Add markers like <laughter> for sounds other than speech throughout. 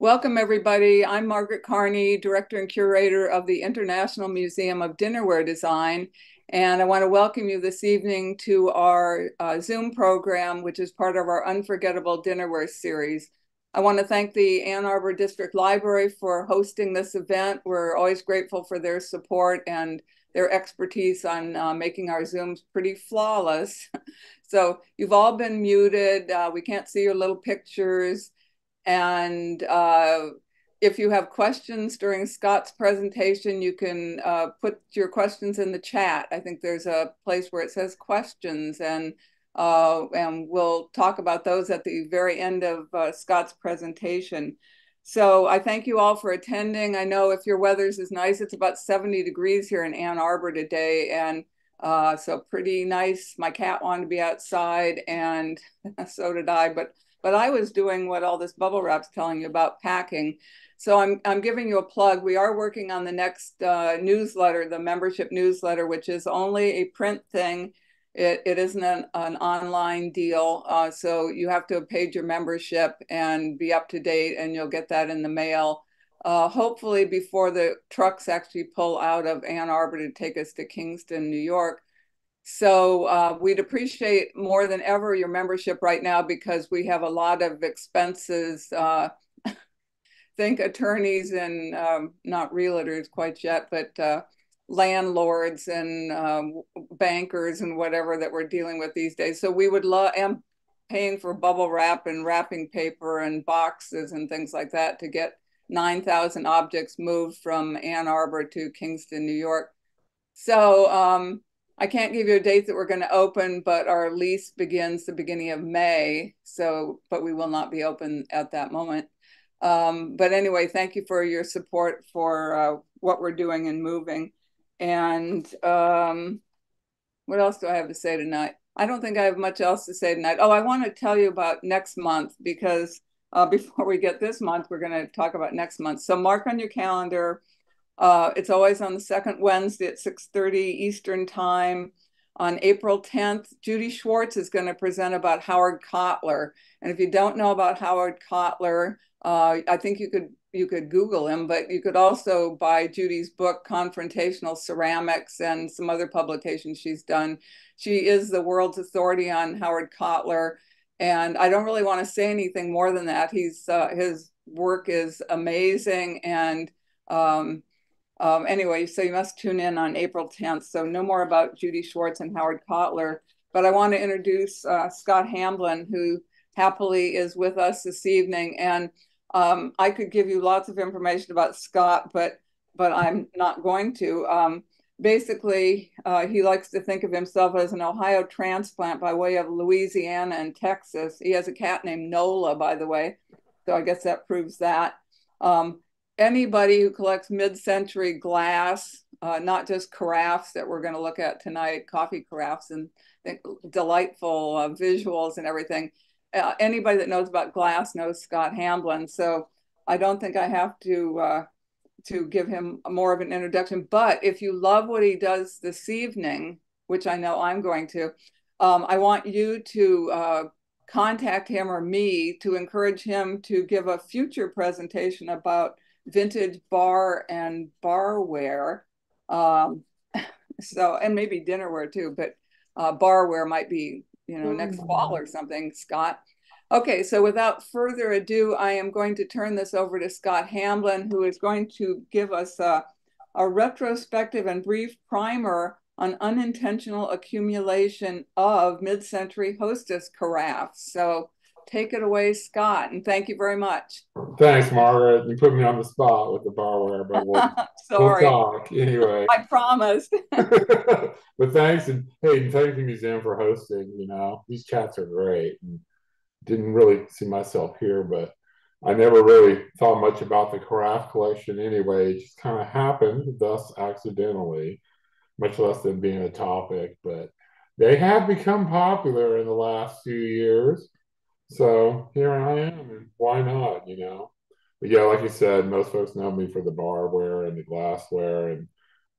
Welcome, everybody. I'm Margaret Carney, Director and Curator of the International Museum of Dinnerware Design. And I want to welcome you this evening to our uh, Zoom program, which is part of our Unforgettable Dinnerware series. I want to thank the Ann Arbor District Library for hosting this event. We're always grateful for their support and their expertise on uh, making our Zooms pretty flawless. <laughs> so you've all been muted. Uh, we can't see your little pictures. And uh, if you have questions during Scott's presentation, you can uh, put your questions in the chat. I think there's a place where it says questions and uh, and we'll talk about those at the very end of uh, Scott's presentation. So I thank you all for attending. I know if your weather's is nice, it's about 70 degrees here in Ann Arbor today. And uh, so pretty nice. My cat wanted to be outside and <laughs> so did I, but but I was doing what all this bubble wrap's telling you about packing. So I'm I'm giving you a plug. We are working on the next uh, newsletter, the membership newsletter, which is only a print thing. It, it isn't an, an online deal, uh, so you have to have paid your membership and be up to date, and you'll get that in the mail. Uh, hopefully, before the trucks actually pull out of Ann Arbor to take us to Kingston, New York. So uh, we'd appreciate more than ever your membership right now because we have a lot of expenses. Uh, <laughs> think attorneys and um, not realtors quite yet, but uh, landlords and um, bankers and whatever that we're dealing with these days. So we would love am paying for bubble wrap and wrapping paper and boxes and things like that to get 9,000 objects moved from Ann Arbor to Kingston, New York. So um, I can't give you a date that we're going to open, but our lease begins the beginning of May. So, but we will not be open at that moment. Um, but anyway, thank you for your support for uh, what we're doing and moving. And um, what else do I have to say tonight? I don't think I have much else to say tonight. Oh, I want to tell you about next month because uh, <laughs> before we get this month, we're going to talk about next month. So mark on your calendar uh, it's always on the second Wednesday at 6.30 Eastern Time. On April 10th, Judy Schwartz is going to present about Howard Kottler. And if you don't know about Howard Kottler, uh, I think you could you could Google him, but you could also buy Judy's book, Confrontational Ceramics, and some other publications she's done. She is the world's authority on Howard Kottler. And I don't really want to say anything more than that. He's uh, his work is amazing, and um, um, anyway, so you must tune in on April 10th. So no more about Judy Schwartz and Howard Kottler, but I want to introduce uh, Scott Hamblen, who happily is with us this evening. And um, I could give you lots of information about Scott, but but I'm not going to. Um, basically, uh, he likes to think of himself as an Ohio transplant by way of Louisiana and Texas. He has a cat named Nola, by the way. So I guess that proves that. Um, anybody who collects mid-century glass, uh, not just carafes that we're going to look at tonight, coffee carafes and delightful uh, visuals and everything. Uh, anybody that knows about glass knows Scott Hamblen. So I don't think I have to uh, to give him more of an introduction. But if you love what he does this evening, which I know I'm going to, um, I want you to uh, contact him or me to encourage him to give a future presentation about vintage bar and barware. Um, <laughs> so, and maybe dinnerware too, but uh, barware might be, you know, next fall or something, Scott. Okay, so without further ado, I am going to turn this over to Scott Hamblen, who is going to give us a, a retrospective and brief primer on unintentional accumulation of mid-century hostess carafes. So take it away, Scott, and thank you very much. Thanks, Margaret. You put me on the spot with the barware, but we'll, <laughs> Sorry. we'll talk anyway. I promised. <laughs> <laughs> but thanks, and hey, and thank the museum for hosting. You know, these chats are great. And didn't really see myself here, but I never really thought much about the carafe collection anyway. It just kind of happened, thus accidentally, much less than being a topic. But they have become popular in the last few years so here I am, and why not, you know? But yeah, like you said, most folks know me for the barware and the glassware and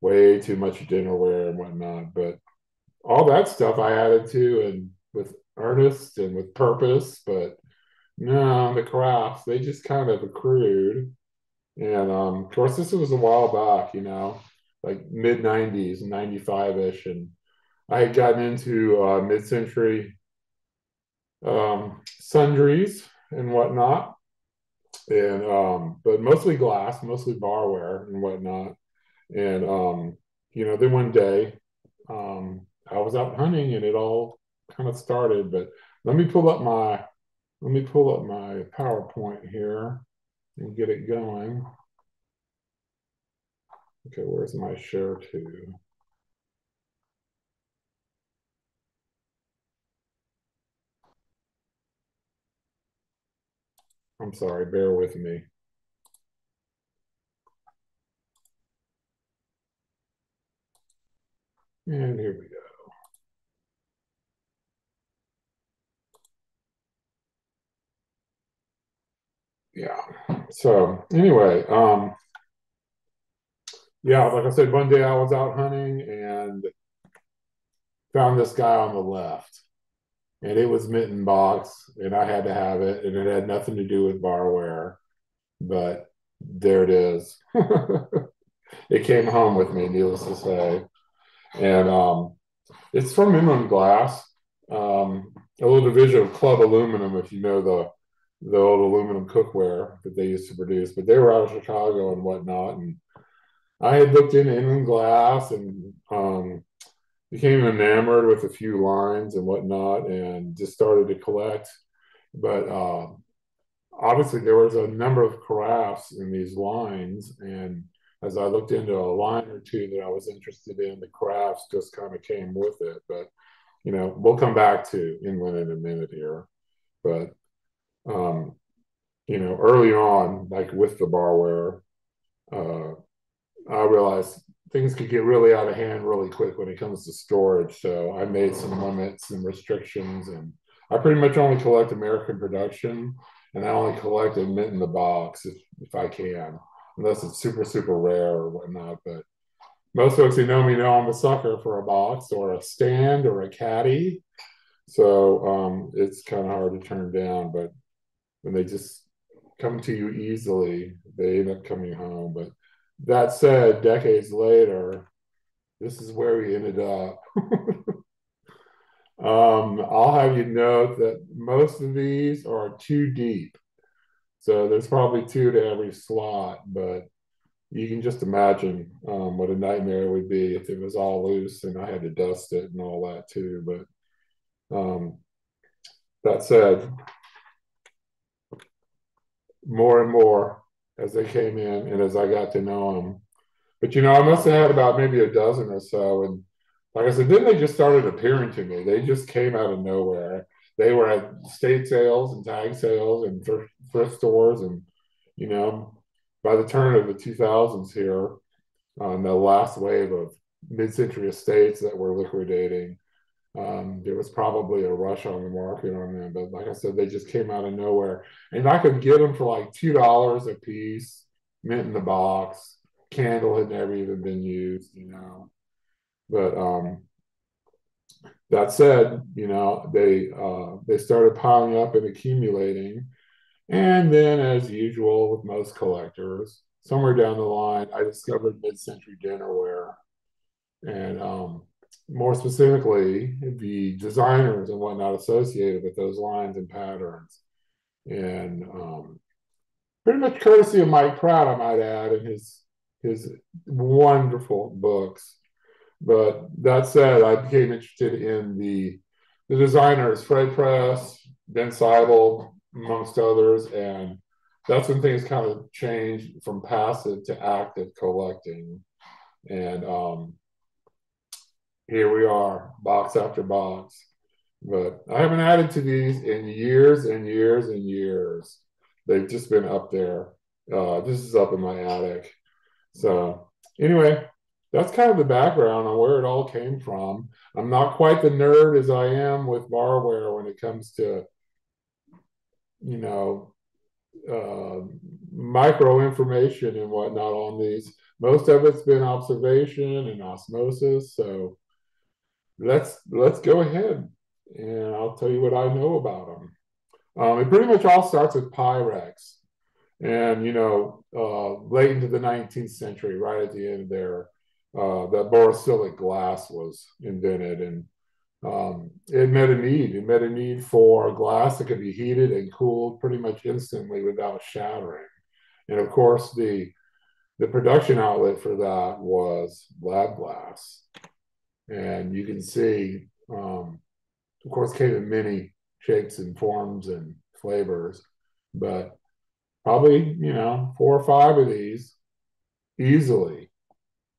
way too much dinnerware and whatnot. But all that stuff I added to and with earnest and with purpose. But No, the crafts they just kind of accrued. And um, of course, this was a while back, you know, like mid 90s, 95 ish. And I had gotten into uh, mid century um, sundries and whatnot. And, um, but mostly glass, mostly barware and whatnot. And, um, you know, then one day um, I was out hunting and it all kind of started. But let me pull up my let me pull up my PowerPoint here and get it going. Okay, where's my share to? I'm sorry, bear with me. And here we go. Yeah. So anyway, um, yeah, like I said, one day I was out hunting and found this guy on the left. And it was mitten box, and I had to have it, and it had nothing to do with barware. But there it is. <laughs> it came home with me, needless to say. And um, it's from Inland Glass, um, a little division of Club Aluminum, if you know the the old aluminum cookware that they used to produce. But they were out of Chicago and whatnot, and I had looked into Inland Glass and um, became enamored with a few lines and whatnot, and just started to collect. But uh, obviously, there was a number of crafts in these lines, and as I looked into a line or two that I was interested in, the crafts just kind of came with it. But you know, we'll come back to inland in a minute here. But um, you know, early on, like with the barware, uh, I realized things could get really out of hand really quick when it comes to storage. So I made some limits and restrictions, and I pretty much only collect American production, and I only collect a mint in the box if, if I can unless it's super, super rare or whatnot. But most folks who know me know I'm a sucker for a box or a stand or a caddy. So um, it's kind of hard to turn down. But when they just come to you easily, they end up coming home. But that said, decades later, this is where we ended up. <laughs> um, I'll have you note that most of these are too deep. So there's probably two to every slot, but you can just imagine um, what a nightmare it would be if it was all loose and I had to dust it and all that too. But um, that said, more and more as they came in and as I got to know them. But you know, I must have had about maybe a dozen or so. And like I said, then they just started appearing to me. They just came out of nowhere they were at state sales and tag sales and thrift, thrift stores and you know by the turn of the 2000s here on the last wave of mid-century estates that were liquidating um, there was probably a rush on the market on them but like i said they just came out of nowhere. And i could get them for like two dollars a piece mint in the box. Candle had never even been used you know. But um that said, you know, they uh, they started piling up and accumulating, and then, as usual with most collectors, somewhere down the line, I discovered mid-century dinnerware, and um, more specifically, the designers and whatnot associated with those lines and patterns, and um, pretty much courtesy of Mike Pratt, I might add, in his his wonderful books. But that said, I became interested in the the designers, Fred Press, Ben Seibel, amongst others, and that's when things kind of changed from passive to active collecting. And um, here we are, box after box. But I haven't added to these in years and years and years. They've just been up there. Uh, this is up in my attic. So anyway, that's kind of the background on where it all came from. I'm not quite the nerd as I am with barware when it comes to, you know, uh, micro information and whatnot on these. Most of it's been observation and osmosis. So let's let's go ahead and I'll tell you what I know about them. Um, it pretty much all starts with Pyrex. And, you know, uh, late into the 19th century, right at the end there, uh, that borosilicate glass was invented. And um, it met a need. It met a need for glass that could be heated and cooled pretty much instantly without shattering. And of course, the the production outlet for that was lab glass. And you can see, um, of course, came in many shapes and forms and flavors, but probably, you know, four or five of these easily.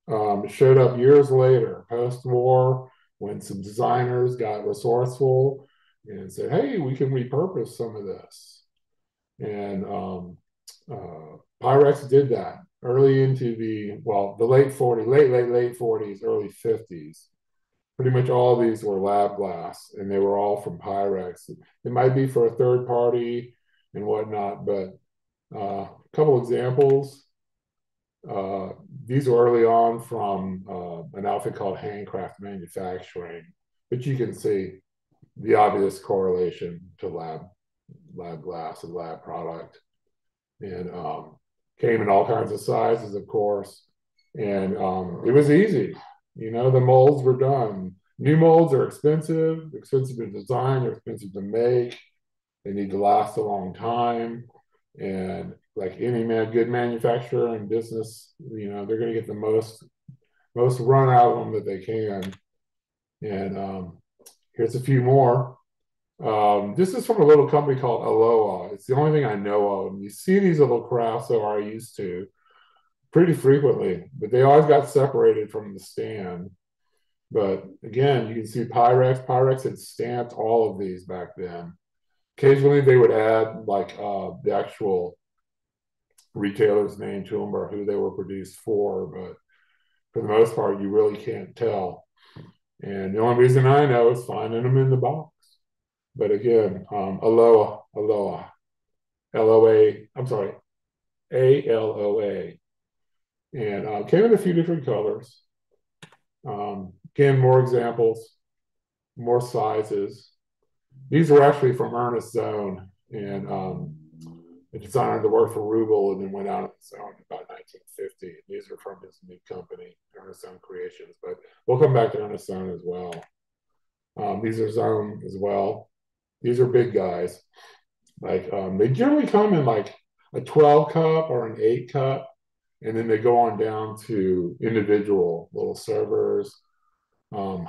Um, showed up years later, post war, when some designers got resourceful and said, hey, we can repurpose some of this. And um, uh, Pyrex did that early into the, well, the late 40s, late, late, late 40s, early 50s. Pretty much all these were lab glass and they were all from Pyrex. It might be for a third party and whatnot, but uh, a couple examples. Uh, these were early on from uh, an outfit called Handcraft Manufacturing, but you can see the obvious correlation to lab lab glass and lab product, and um, came in all kinds of sizes, of course, and um, it was easy. You know, the molds were done. New molds are expensive, expensive to design, they're expensive to make. They need to last a long time. And like any man, good manufacturer and business, you know, they're going to get the most most run out of them that they can. And um, here's a few more. Um, this is from a little company called Aloha. It's the only thing I know of. You see these little crafts that I used to pretty frequently, but they always got separated from the stand. But again, you can see Pyrex. Pyrex had stamped all of these back then occasionally they would add like uh, the actual retailer's name to them or who they were produced for, but for the most part, you really can't tell. And the only reason I know is finding them in the box. But again, um, Aloha, Aloha, L O A, I'm sorry, A L O A. And uh, came in a few different colors. Um, again, more examples, more sizes. These were actually from Ernest Sohn, and um, a designer that worked for Rubel and then went out on his own about 1950. These are from his new company, Ernest Sohn Creations. But we'll come back to Ernest Sohn as well. Um, these are Sohn as well. These are big guys. Like um, they generally come in like a 12 cup or an 8 cup, and then they go on down to individual little servers, um,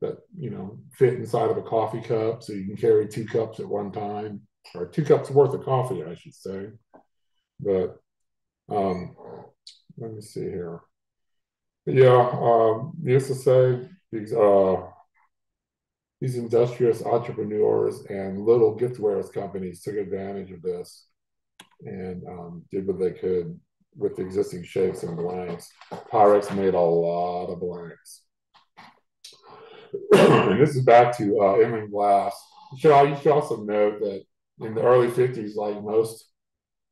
that you know fit inside of a coffee cup, so you can carry two cups at one time, or two cups worth of coffee, I should say. But um, let me see here. Yeah, um, needless to say, these uh, these industrious entrepreneurs and little gift wares companies took advantage of this and um, did what they could with the existing shapes and blanks. Pyrex made a lot of blanks. <clears throat> and this is back to uh, Glass. You should, you should also note that in the early 50s, like most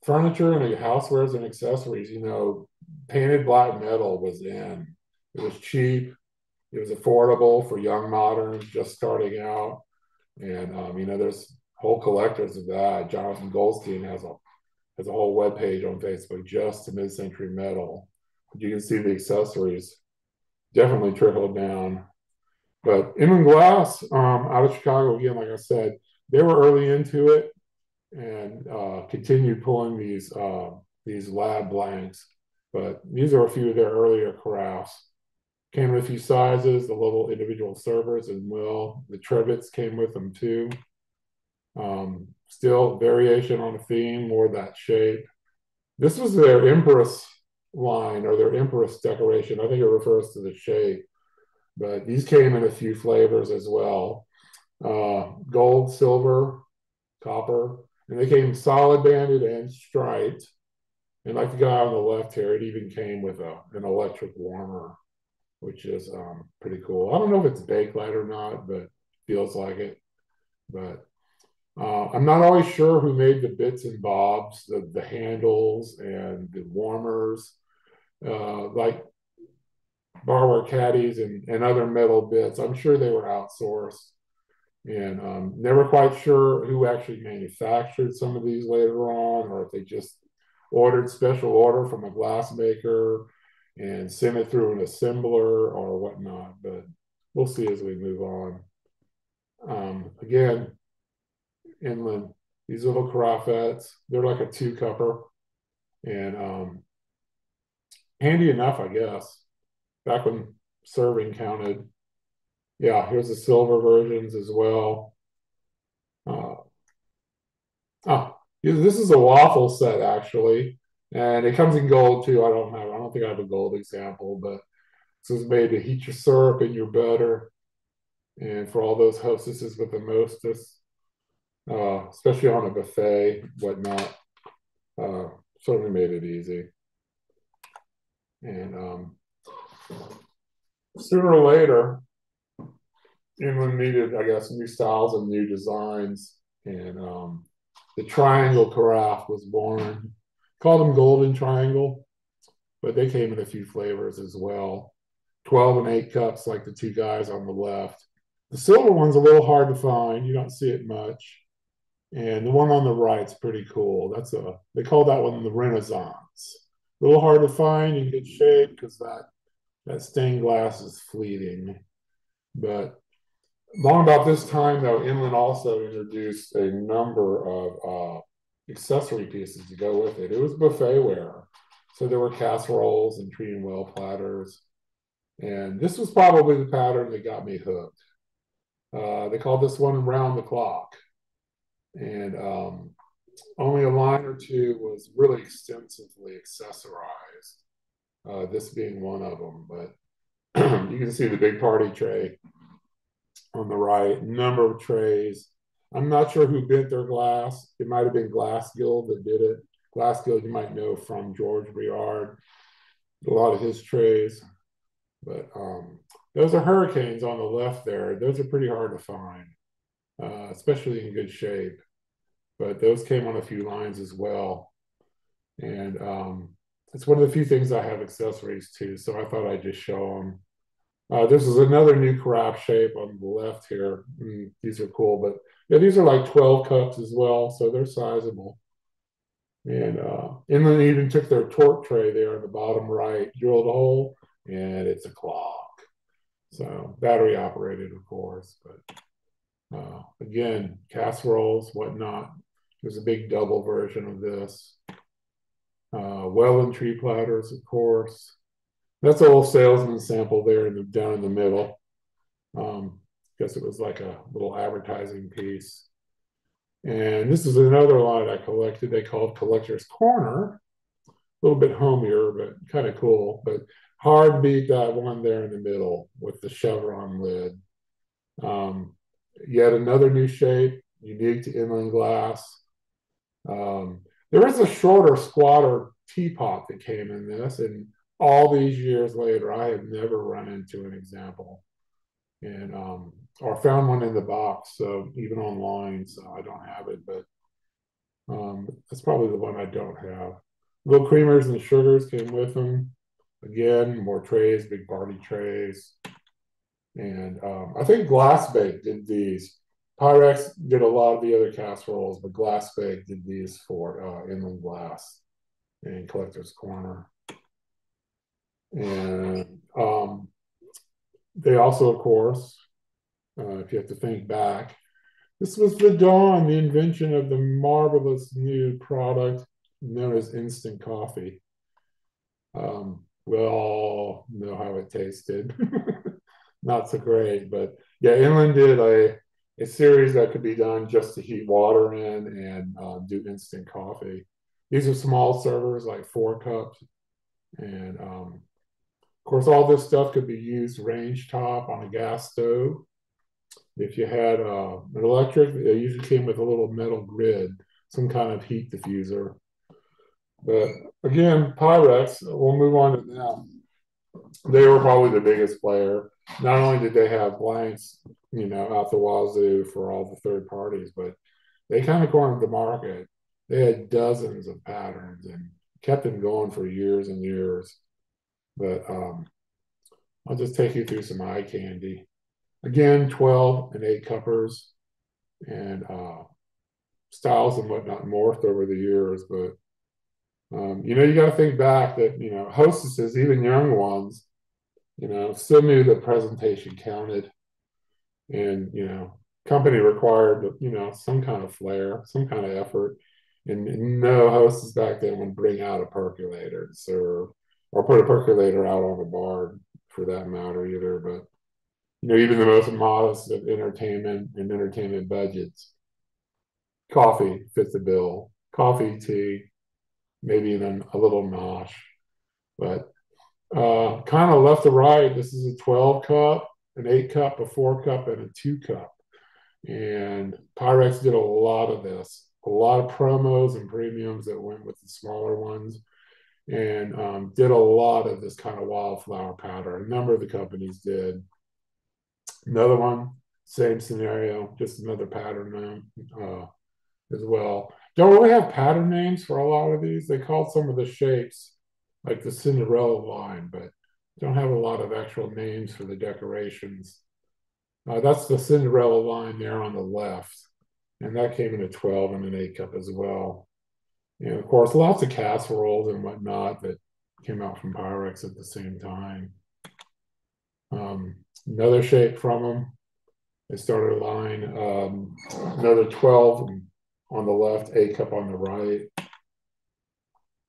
furniture and housewares and accessories, you know, painted black metal was in. It was cheap. It was affordable for young moderns just starting out. And, um, you know, there's whole collectors of that. Jonathan Goldstein has a has a whole web page on Facebook just to mid-century metal. You can see the accessories definitely trickled down but Inland Glass um, out of Chicago, again, like I said, they were early into it and uh, continued pulling these uh, these lab blanks. But these are a few of their earlier crafts. Came in a few sizes, the little individual servers as well. The trivets came with them too. Um, still variation on a theme, more that shape. This was their Empress line or their Empress decoration. I think it refers to the shape but these came in a few flavors as well uh, gold, silver, copper, and they came solid banded and striped. And like the guy on the left here, it even came with a, an electric warmer, which is um, pretty cool. I don't know if it's Bakelite or not, but feels like it. But uh, I'm not always sure who made the bits and bobs, the, the handles and the warmers. Uh, like borrower caddies and, and other metal bits. I'm sure they were outsourced. and um, never quite sure who actually manufactured some of these later on, or if they just ordered special order from a glass maker and sent it through an assembler or whatnot. But we'll see as we move on. Um, again, inland, these little carafettes, they're like a two cupper and um, handy enough, I guess. Back when serving counted, yeah, here's the silver versions as well. Uh, oh, this is a waffle set actually, and it comes in gold too. I don't have, I don't think I have a gold example, but this is made to heat your syrup and your butter, and for all those hostesses with the mostess, uh, especially on a buffet, whatnot, uh, certainly made it easy. And um, sooner or later, Inland needed, I guess, new styles and new designs. And um, the triangle carafe was born. Called them Golden Triangle, but they came in a few flavors as well. 12 and 8 cups, like the two guys on the left. The silver one's a little hard to find. You don't see it much. And the one on the right's pretty cool. That's a they call that one the Renaissance. A little hard to find in good shape because that that stained glass is fleeting. But long about this time, though, Inland also introduced a number of uh, accessory pieces to go with it. It was buffetware. So there were casseroles and tree and well platters. And this was probably the pattern that got me hooked. Uh, they called this one round the clock. And um, only a line or two was really extensively accessorized, uh, this being one of them. But <clears throat> you can see the big party tray on the right, number of trays. I'm not sure who bent their glass. It might have been Glass Guild that did it. Glass Guild, you might know from George Briard, a lot of his trays. But um, those are hurricanes on the left there. Those are pretty hard to find, uh, especially in good shape. But those came on a few lines as well. And um, it's one of the few things I have accessories to. So I thought I'd just show them. Uh, this is another new carafe shape on the left here. Mm, these are cool, but yeah, these are like 12 cups as well, so they're sizable. And uh, Inland even took their torque tray there in the bottom right, drilled a hole, and it's a clock. So battery operated, of course, but uh, again, casseroles, whatnot. There's a big double version of this. Uh, Welland tree platters, of course. That's a little salesman sample there in the, down in the middle. Um, guess it was like a little advertising piece. And this is another line I collected. They called Collector's Corner. A little bit homier, but kind of cool. But hard beat that one there in the middle with the chevron lid. Um, yet another new shape, unique to inland glass. Um, there is a shorter squatter teapot that came in this, and all these years later, I have never run into an example, and um, or found one in the box. So even online, so I don't have it, but um, that's probably the one I don't have. Little creamers and sugars came with them. Again, more trays, big party trays. And um, I think Glasbake did these. Pyrex did a lot of the other casseroles, but Glasbake did these for uh, Inland Glass and Collector's Corner. And um, they also, of course, uh, if you have to think back, this was the dawn, the invention of the marvelous new product known as instant coffee. Um, we all know how it tasted. <laughs> Not so great, but yeah, Inland did a, a series that could be done just to heat water in and um, do instant coffee. These are small servers, like four cups. And um, of course, all this stuff could be used range top on a gas stove. If you had uh, an electric, it usually came with a little metal grid, some kind of heat diffuser. But again, Pyrex, we'll move on to them. They were probably the biggest player. Not only did they have blanks, you know, out the wazoo for all the third parties, but they kind of cornered the market. They had dozens of patterns and kept them going for years and years. But um, I'll just take you through some eye candy. again, 12 and 8 cuppers and uh, styles and whatnot morphed over the years. But, um, you know, you got to think back that, you know, hostesses, even young ones, you know, still knew that presentation counted. And, you know, company required, you know, some kind of flair, some kind of effort. And, and no hostess back then would bring out a percolator to serve or put a percolator out on the bar for that matter either. But you know, even the most modest of entertainment and entertainment budgets, coffee fits the bill. Coffee, tea, maybe even a little nosh. But uh, kind of left to right, this is a 12 cup, an 8 cup, a 4 cup, and a 2 cup. And Pyrex did a lot of this, a lot of promos and premiums that went with the smaller ones and um, did a lot of this kind of wildflower pattern. A number of the companies did. Another one, same scenario, just another pattern uh, as well. Don't really have pattern names for a lot of these. They called some of the shapes like the Cinderella line, but don't have a lot of actual names for the decorations. Uh, that's the Cinderella line there on the left. And that came in a 12 and an 8 cup as well. And of course, lots of casseroles and whatnot that came out from Pyrex at the same time. Um, another shape from them. They started a line, um, another 12 on the left, A cup on the right.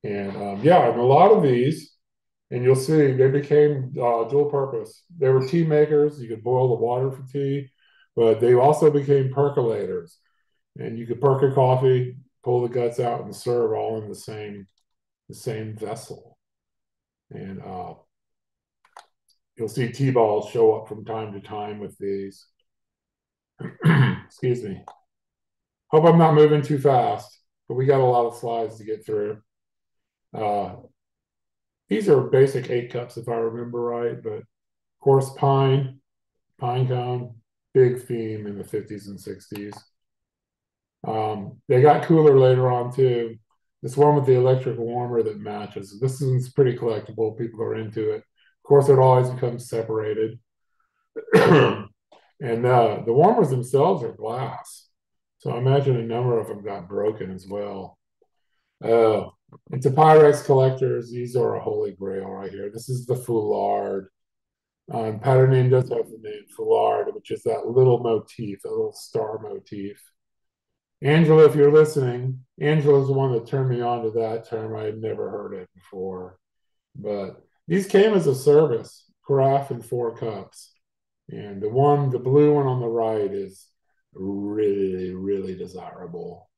And um, yeah, and a lot of these, and you'll see they became uh, dual purpose. They were tea makers. You could boil the water for tea, but they also became percolators. And you could perk a coffee, pull the guts out, and serve all in the same the same vessel. And uh, you'll see tea balls show up from time to time with these. <clears throat> Excuse me. Hope I'm not moving too fast, but we got a lot of slides to get through. Uh, these are basic eight cups, if I remember right, but of course, pine, pine cone, big theme in the 50s and 60s. Um, they got cooler later on too. This one with the electric warmer that matches. This is pretty collectible. People are into it. Of course, it always becomes separated. <clears throat> and uh, the warmers themselves are glass. So I imagine a number of them got broken as well. Uh, and to Pyrex collectors, these are a holy grail right here. This is the foulard. Um, pattern name does have the name foulard, which is that little motif, a little star motif. Angela, if you're listening, Angela's the one that turned me on to that term. I had never heard it before. But these came as a service, carafe and four cups. And the one, the blue one on the right is really, really desirable.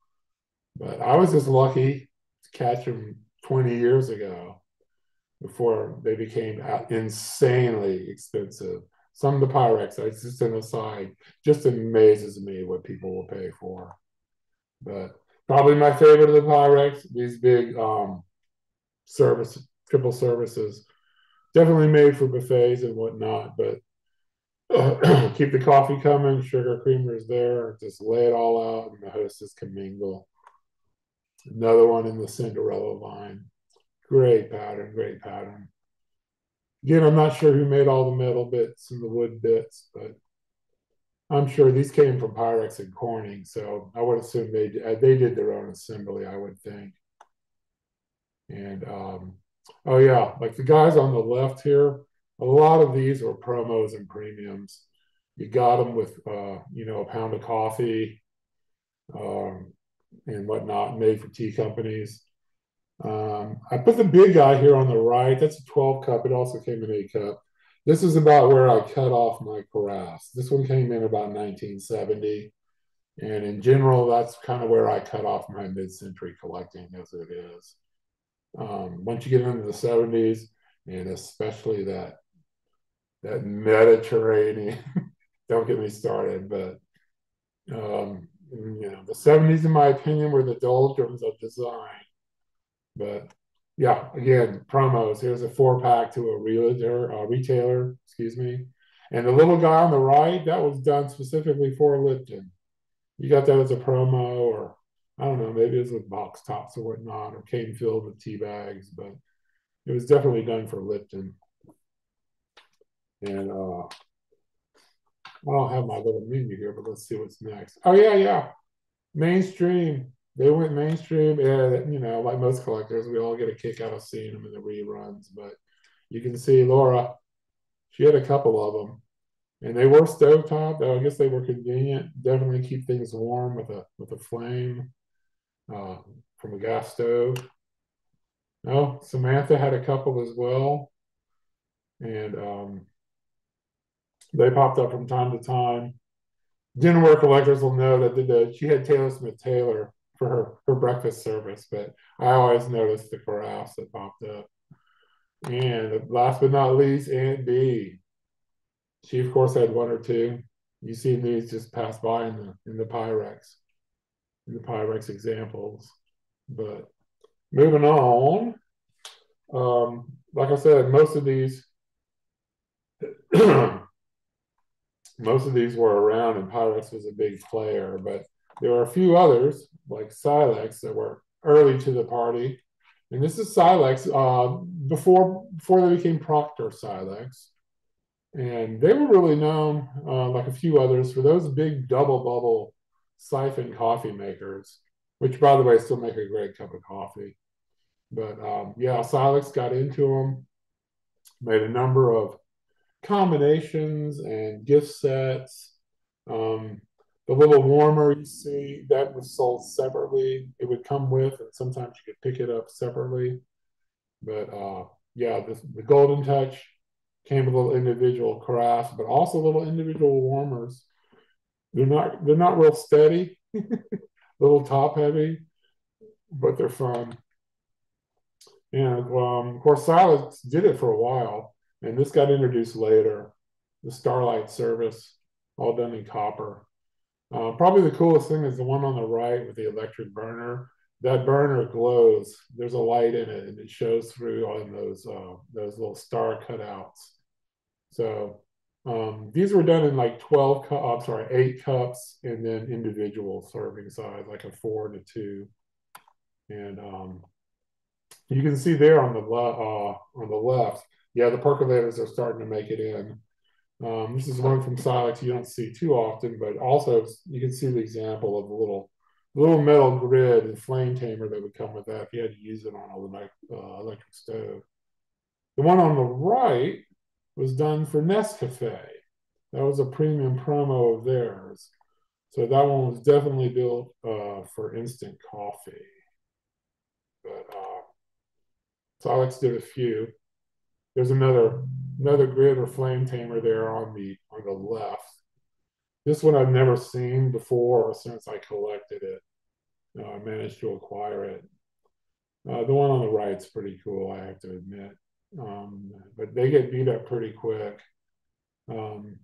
But I was just lucky catch them 20 years ago before they became insanely expensive. Some of the Pyrex, I just an aside, just amazes me what people will pay for. But probably my favorite of the Pyrex, these big um, service, triple services definitely made for buffets and whatnot, but uh, <clears throat> keep the coffee coming, sugar creamers there, just lay it all out, and the hostess can mingle. Another one in the Cinderella line. Great pattern, great pattern. Again, I'm not sure who made all the metal bits and the wood bits, but I'm sure these came from Pyrex and Corning, so I would assume they they did their own assembly. I would think. And um, Oh yeah, like the guys on the left here, a lot of these are promos and premiums. You got them with, uh, you know, a pound of coffee um, and whatnot made for tea companies. Um, I put the big guy here on the right. That's a 12 cup. It also came in a cup. This is about where I cut off my carafes. This one came in about 1970. And in general, that's kind of where I cut off my mid century collecting as it is. Um, once you get into the 70s, and especially that that Mediterranean, <laughs> don't get me started, but um, you know, the 70s, in my opinion, were the doldrums of design. But yeah, again, promos. Here's a four pack to a realtor, a retailer, excuse me. And the little guy on the right, that was done specifically for Lipton. You got that as a promo or I don't know, maybe it was with box tops or whatnot, or came filled with tea bags, but it was definitely done for Lipton. And uh, I don't have my little menu here, but let's see what's next. Oh yeah, yeah. Mainstream. They went mainstream, and you know, like most collectors, we all get a kick out of seeing them in the reruns. But you can see Laura, she had a couple of them, and they were stovetop. Though I guess they were convenient. Definitely keep things warm with a with a flame uh, from a gas stove. Oh, Samantha had a couple as well, and um, they popped up from time to time. Dinnerware collectors will know that the, she had Taylor Smith Taylor for her, her breakfast service, but I always noticed the carafes that popped up. And last but not least, Aunt Bee. She of course had one or two. You see these just pass by in the in the Pyrex, in the Pyrex examples. But moving on, um, like I said, most of these <clears throat> most of these were around and Pyrex was a big player, but there were a few others like Silex that were early to the party. And this is Silex uh, before before they became Proctor Silex. And they were really known, uh, like a few others, for those big double bubble siphon coffee makers, which, by the way, still make a great cup of coffee. But um, yeah, Silex got into them, made a number of combinations and gift sets. Um, the little warmer you see that was sold separately. It would come with, and sometimes you could pick it up separately. But uh, yeah, the, the Golden Touch came with little individual carafes, but also little individual warmers. They're not they're not real steady, <laughs> little top heavy, but they're fun. And um, of course, Silex did it for a while and this got introduced later, the Starlight service, all done in copper. Uh, probably the coolest thing is the one on the right with the electric burner. That burner glows. There's a light in it, and it shows through on those uh, those little star cutouts. So um, these were done in like 12 cups, I'm sorry, eight cups, and then individual serving size, like a four a two. And um, you can see there on the le- uh, on the left, yeah, the percolators are starting to make it in. Um, this is one from Silex you don't see too often, but also you can see the example of the little little metal grid and flame tamer that would come with that if you had to use it on an uh, electric stove. The one on the right was done for Nescafe. That was a premium promo of theirs. So that one was definitely built uh, for instant coffee. But uh, Silex did a few. There's another another grid or flame tamer there on the on the left. This one I've never seen before or since I collected it. Uh, I managed to acquire it. Uh, the one on the right is pretty cool, I have to admit. Um, but they get beat up pretty quick. Um,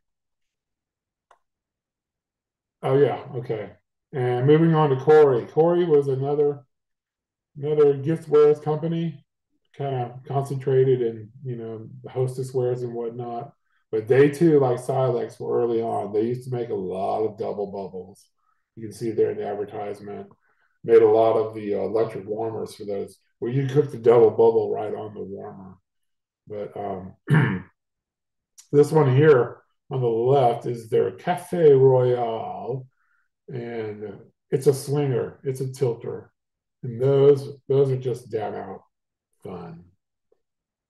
oh yeah, okay. And moving on to Cory. Cory was another another giftwares company kind of concentrated and you know the hostess wares and whatnot. But they too, like Silex, were early on. They used to make a lot of double bubbles. You can see there in the advertisement. Made a lot of the uh, electric warmers for those, where you cook the double bubble right on the warmer. But um, <clears throat> this one here on the left is their Cafe Royale, and it's a swinger. It's a tilter, and those those are just down out fun.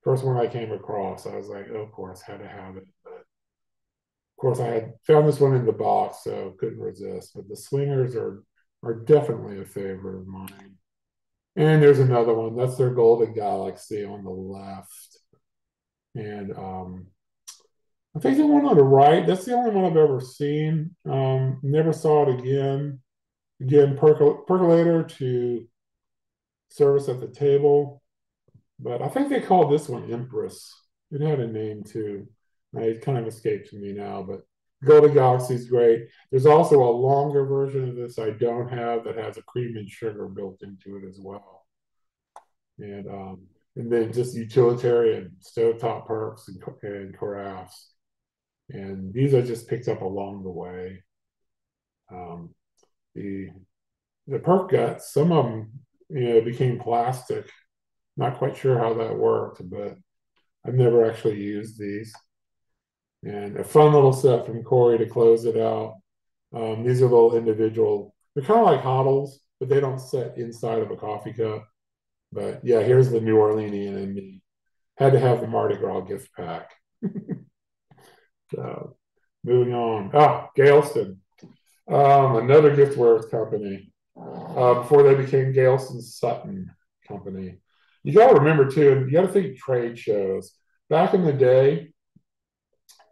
First one I came across, I was like, oh, of course, had to have it. But of course, I had found this one in the box, so couldn't resist. But the swingers are are definitely a favorite of mine. And there's another one. That's their Golden Galaxy on the left. And um, I think the one on the right, that's the only one I've ever seen. Um, never saw it again. Again, percol- percolator to service at the table. But I think they called this one Empress. It had a name too. It kind of escapes me now, but Golden Galaxy is great. There's also a longer version of this I don't have that has a cream and sugar built into it as well. And um, and then just utilitarian stovetop perks and, and carafes. And these I just picked up along the way. Um, the the perk guts, some of them, you know, became plastic not quite sure how that worked, but I've never actually used these. And a fun little set from Cory to close it out. Um, these are little individual, they're kind of like HODLs, but they don't set inside of a coffee cup. But yeah, here's the New Orleanian in me. Had to have the Mardi Gras gift pack. <laughs> so moving on. Ah, Gailstyn. Um, another giftware company. Uh, before they became Gailstyn Sutton Company. You got to remember too, you got to think trade shows. Back in the day,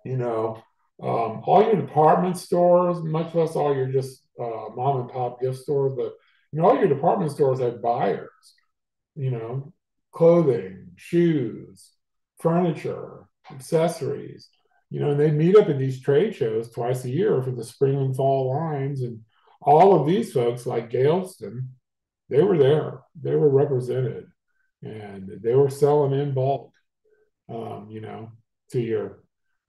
you know, um, all your department stores, much less all your just uh, mom and pop gift stores, but you know, all your department stores had buyers. You know, clothing, shoes, furniture, accessories. You know, and they meet up at these trade shows twice a year for the spring and fall lines, and all of these folks, like Gailstyn, they were there. They were represented, and they were selling in bulk. Um, you know, to your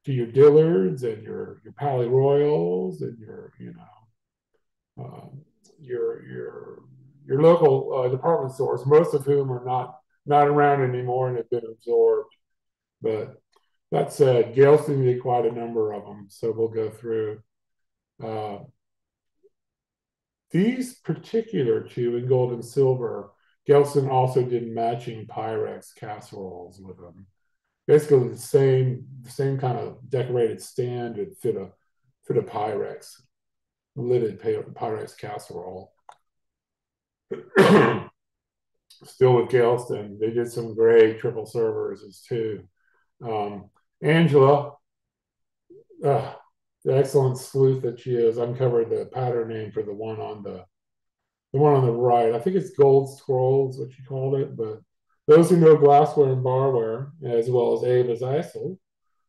to your Dillards and your your Palais Royals and your you know um, your your your local uh, department stores, most of whom are not not around anymore and have been absorbed. But that said, Gailstyn did quite a number of them, so we'll go through. Uh, these particular two in gold and silver, Gailstyn also did matching Pyrex casseroles with them. Basically the same, same kind of decorated stand that fit a fit a Pyrex, lidded Pyrex casserole. <clears throat> Still with Gailstyn, they did some great triple servers as too. Um, Angela, uh, the excellent sleuth that she is, uncovered the pattern name for the one on the the one on the right. I think it's Gold Scrolls, what you called it. But those who know glassware and barware, as well as Eva Zeisel,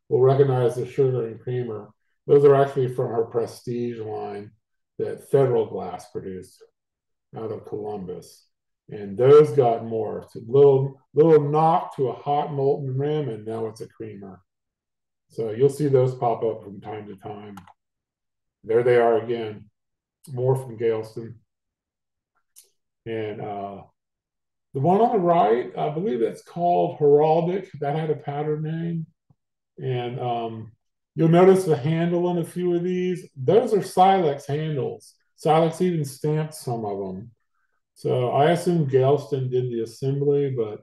will recognize the sugar and creamer. Those are actually from her Prestige line that Federal Glass produced out of Columbus. And those got more. It's a little, little knock to a hot molten rim, and now it's a creamer. So you'll see those pop up from time to time. There they are again, more from Gailstyn. And uh, the one on the right, I believe that's called Heraldic. That had a pattern name. And um, you'll notice the handle on a few of these. Those are Silex handles. Silex even stamped some of them. So I assume Gailstyn did the assembly, but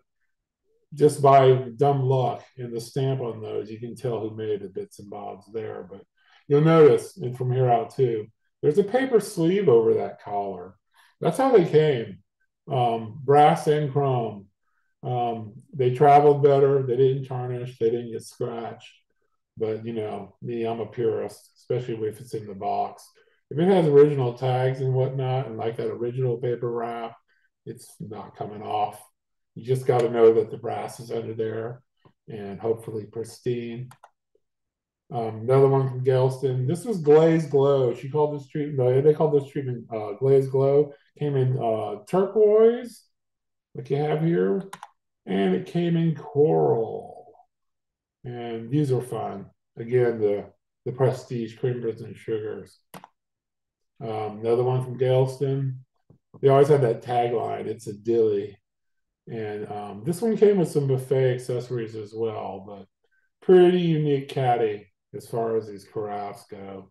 just by dumb luck in the stamp on those, you can tell who made the bits and bobs there. But you'll notice, and from here out too, there's a paper sleeve over that collar. That's how they came, um, brass and chrome. Um, they traveled better. They didn't tarnish. They didn't get scratched. But you know, me, I'm a purist, especially if it's in the box. If it has original tags and whatnot, and like that original paper wrap, it's not coming off. You just got to know that the brass is under there and hopefully pristine. Um, another one from Gailstyn. This was Glaze Glow. She called this treatment, they called this treatment uh, Glaze Glow. Came in uh, turquoise, like you have here, and it came in coral. And these are fun. Again, the, the prestige creamers and sugars. Um, another one from Gailstyn. They always have that tagline, it's a dilly. And um, this one came with some buffet accessories as well, but pretty unique caddy as far as these carafes go.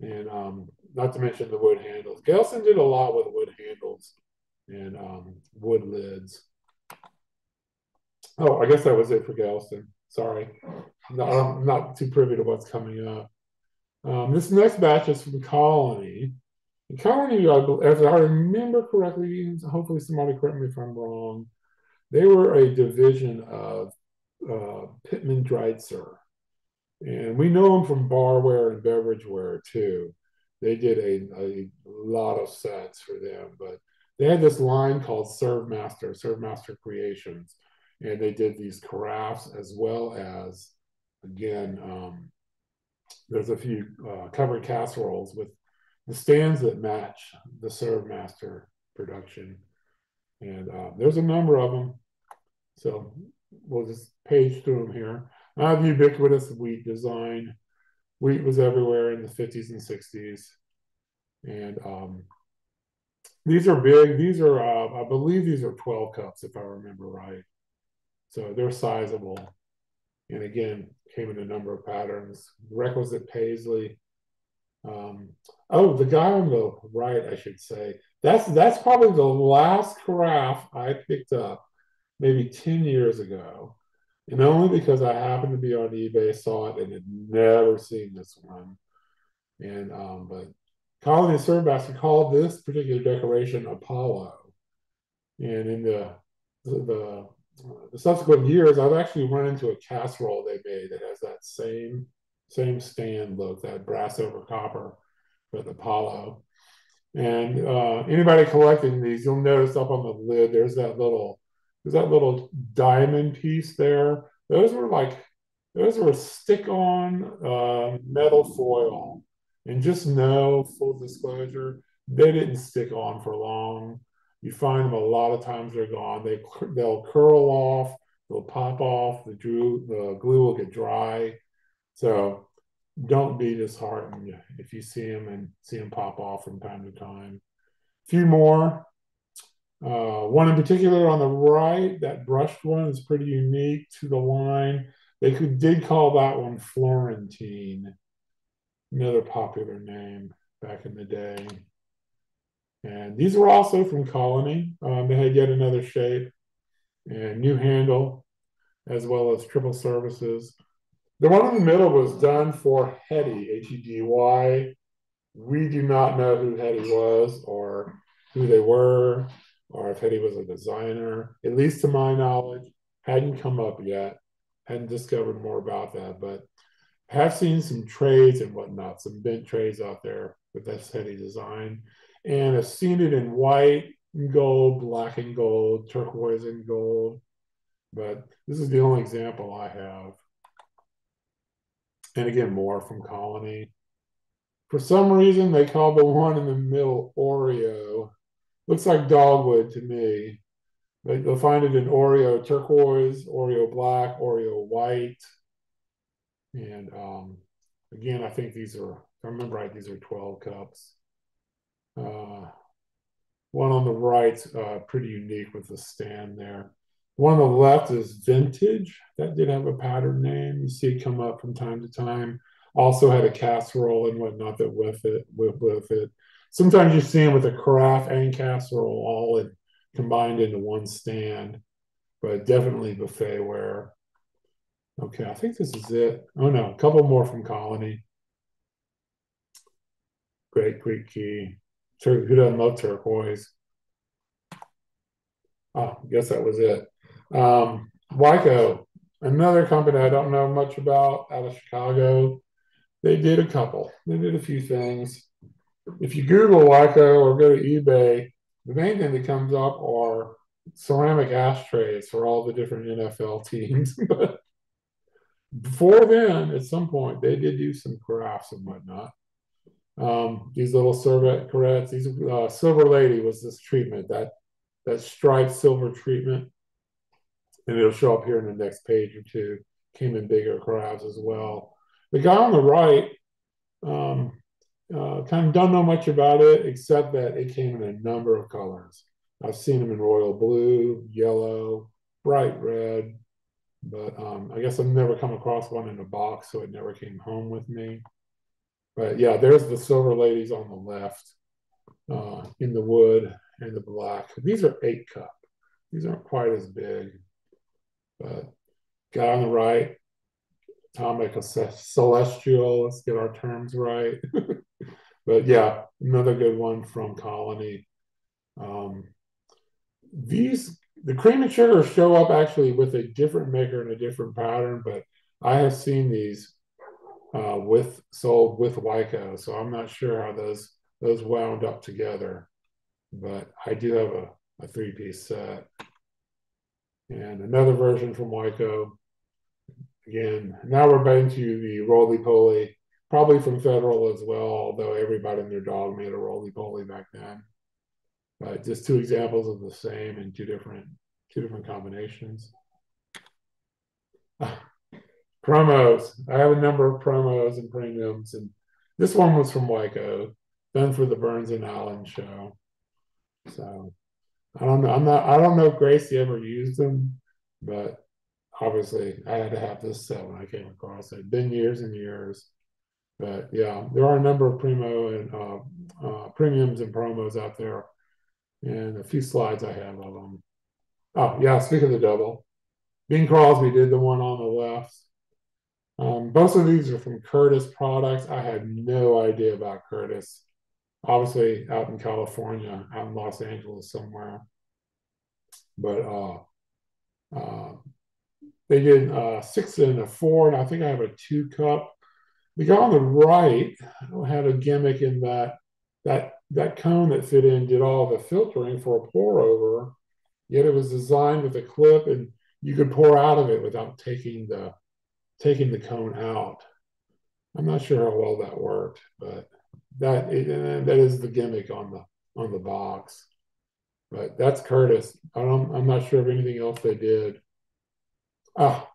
And um, not to mention the wood handles. Gailstyn did a lot with wood handles and um, wood lids. Oh, I guess that was it for Gailstyn. Sorry. No, I'm not too privy to what's coming up. Um, this next batch is from Colony. And Colony, as I remember correctly, hopefully somebody correct me if I'm wrong, they were a division of uh, Pitman Dreitzer. And we know them from barware and beverageware too. They did a, a lot of sets for them, but they had this line called Servemaster, Servemaster Creations. And they did these carafes as well as, again, um, there's a few uh, covered casseroles with the stands that match the Servemaster production. And uh, there's a number of them. So we'll just page through them here. Have ubiquitous wheat design. Wheat was everywhere in the 50s and 60s. And um, these are big. These are, uh, I believe these are 12 cups, if I remember right. So they're sizable. and again came in a number of patterns. Requisite paisley. Um, oh, the guy on the right, I should say. That's that's probably the last carafe I picked up, maybe ten years ago, and only because I happened to be on eBay, saw it, and had never seen this one. And um, but Colony Survey called this particular decoration Apollo, and in the the the subsequent years, I've actually run into a casserole they made that has that same same stand look, that brass over copper with Apollo. And uh, anybody collecting these, you'll notice up on the lid, there's that little there's that little diamond piece there. Those were like those were stick-on uh, metal foil. And just know, full disclosure, they didn't stick on for long. You find them a lot of times they're gone. They they'll curl off, they'll pop off. The glue the glue will get dry. So don't be disheartened if you see them and see them pop off from time to time. A few more. Uh, one in particular on the right, that brushed one is pretty unique to the line. They could, did call that one Florentine, another popular name back in the day. And these were also from Colony. Um, they had yet another shape and new handle, as well as triple services. The one in the middle was done for Hedy, H E D Y. We do not know who Hedy was or who they were, or if Hedy was a designer. At least to my knowledge, hadn't come up yet. Hadn't discovered more about that, but have seen some trays and whatnot, some bent trays out there with this Hedy design and I've seen it in white and gold, black and gold, turquoise and gold. But this is the only example I have. And again, more from Colony. For some reason, they call the one in the middle Oreo. Looks like dogwood to me. But you'll find it in Oreo turquoise, Oreo black, Oreo white. And um, again, I think these are, I remember right, these are 12 cups. Uh, one on the right, uh, pretty unique with the stand there. One on the left is vintage. That did have a pattern name. You see it come up from time to time. Also had a casserole and whatnot that with it. With, with it. Sometimes you see them with a carafe and casserole all in, combined into one stand, but definitely buffet ware. Okay, I think this is it. Oh no, a couple more from Colony. Great Greek key. Tur- who doesn't love turquoise? Oh, I guess that was it. Um, Wyco, another company I don't know much about out of Chicago. They did a couple. They did a few things. If you Google Wyco or go to eBay, the main thing that comes up are ceramic ashtrays for all the different NFL <laughs> teams. but before then, at some point, they did do some crafts and whatnot. Um, these little Servette carrettes, these uh, Silver Lady was this treatment, that that striped silver treatment. And it'll show up here in the next page or two. Came in bigger crowds as well. The guy on the right, um, uh, kind of don't know much about it except that it came in a number of colors. I've seen them in royal blue, yellow, bright red, but um, I guess I've never come across one in a box, so it never came home with me. But yeah, there's the silver ladies on the left uh, in the wood and the black. These are eight cup. These aren't quite as big. But guy on the right, atomic celestial. Let's get our terms right. <laughs> but yeah, another good one from Colony. Um, these the cream and sugar show up actually with a different maker and a different pattern, but I have seen these uh, with sold with Wyco. So I'm not sure how those those wound up together, but I do have a, a three piece set and another version from Wyco. Again, now we're back to the roly poly, probably from Federal as well, although everybody and their dog made a roly poly back then. But just two examples of the same in two different two different combinations. <sighs> promos. I have a number of promos and premiums, and this one was from Wyco, done for the Burns and Allen show. So I don't know. I'm not. I don't know if Gracie ever used them, but obviously I had to have this set when I came across it. Been years and years, but yeah, there are a number of primo and uh, uh, premiums and promos out there, and a few slides I have of them. Oh yeah, speak of the double, Bing Crosby did the one on the left. Um, both of these are from Curtis Products. I had no idea about Curtis. Obviously, out in California, out in Los Angeles somewhere. But uh, uh, they did uh, six and a four, and I think I have a two cup. The guy on the right had a gimmick in that that that cone that fit in did all the filtering for a pour over, yet it was designed with a clip and you could pour out of it without taking the taking the cone out. I'm not sure how well that worked, but that that is the gimmick on the on the box. But that's Curtis. I don't, I'm not sure of anything else they did. Ah,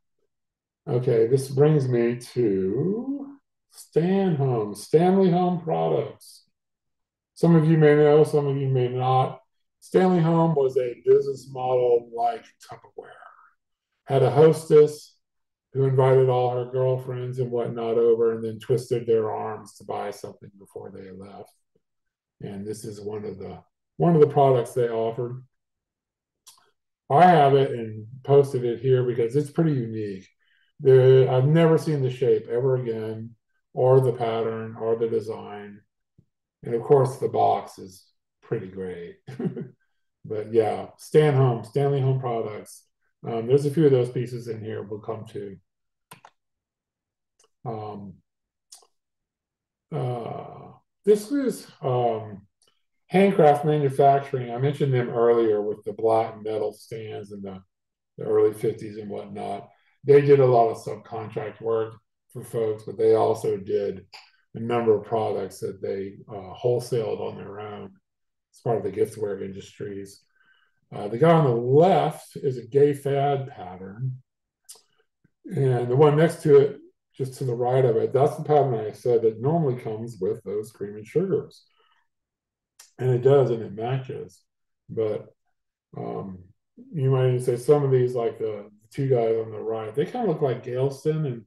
okay. This brings me to Stan Home, Stanley Home Products. Some of you may know, some of you may not. Stanley Home was a business model like Tupperware. Had a hostess who invited all her girlfriends and whatnot over and then twisted their arms to buy something before they left. And this is one of the one of the products they offered. I have it and posted it here because it's pretty unique. I've never seen the shape ever again, or the pattern, or the design. And of course, the box is pretty great. <laughs> but yeah, Stan Home, Stanley Home Products. Um, there's a few of those pieces in here we'll come to. Um, uh, this is um, handcraft manufacturing. I mentioned them earlier with the black metal stands in the, the early 50s and whatnot. They did a lot of subcontract work for folks, but they also did a number of products that they uh, wholesaled on their own as part of the giftware industries. Uh, the guy on the left is a gay fad pattern. And the one next to it, just to the right of it, that's the pattern I said that normally comes with those cream and sugars. And it does, and it matches. But um, you might even say some of these, like the, two guys on the right, they kind of look like Galeston, and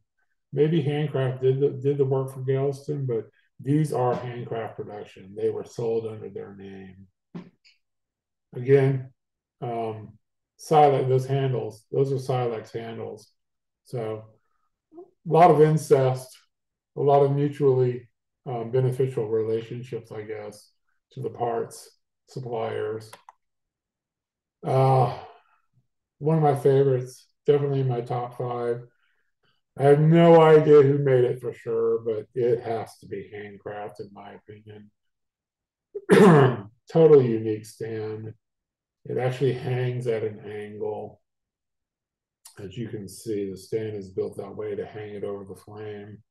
maybe Handcraft did the, did the work for Galeston, but these are Handcraft production. They were sold under their name. Again, um, Silex, those handles, those are Silex handles. So a lot of incest, a lot of mutually um, beneficial relationships, I guess, to the parts suppliers. Uh, one of my favorites, definitely in my top five. I have no idea who made it for sure, but it has to be handcrafted, in my opinion. <clears throat> totally unique stand. It actually hangs at an angle. As you can see, the stand is built that way to hang it over the flame.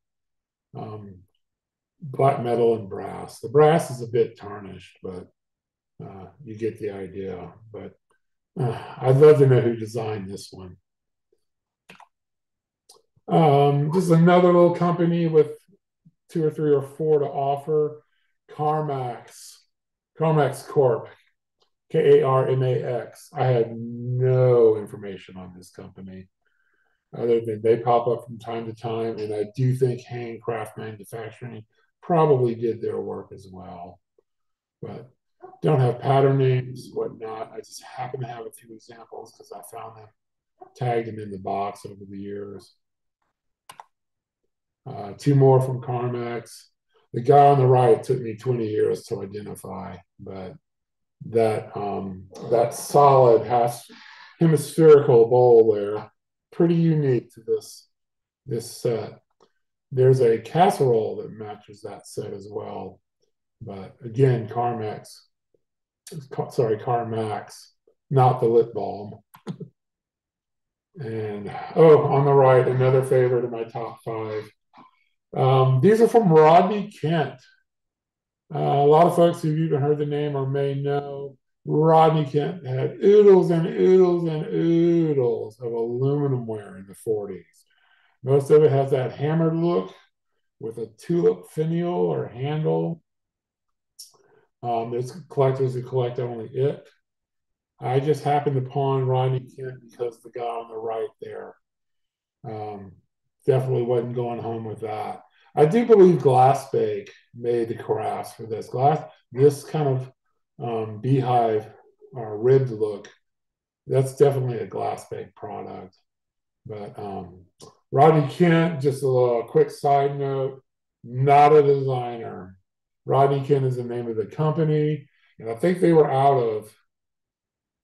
Um, black metal and brass. The brass is a bit tarnished, but uh, you get the idea. But uh, I'd love to know who designed this one. Um, this is another little company with two or three or four to offer. Karmax, Karmax Corp. K A R M A X. I had no information on this company other than they pop up from time to time. And I do think handcraft manufacturing probably did their work as well. But don't have pattern names, whatnot. I just happen to have a few examples because I found them, tagged them in the box over the years. Uh, two more from Karmax. The guy on the right took me 20 years to identify, but that um, that solid has hemispherical bowl there, pretty unique to this this set. There's a casserole that matches that set as well, but again, Carmex, sorry, Carmax, not the lip balm. and oh, on the right, another favorite in my top five. Um, these are from Rodney Kent. Uh, a lot of folks who've even heard the name or may know Rodney Kent had oodles and oodles and oodles of aluminum ware in the 40s. Most of it has that hammered look with a tulip finial or handle. Um, there's collectors who collect only it. I just happened pawn Rodney Kent because the guy on the right there Um, definitely wasn't going home with that. I do believe Glasbake made the carafes for this glass. This kind of um, beehive or uh, ribbed look. That's definitely a Glasbake product. But um, Rodney Kent, just a little quick side note, not a designer. Rodney Kent is the name of the company, and I think they were out of,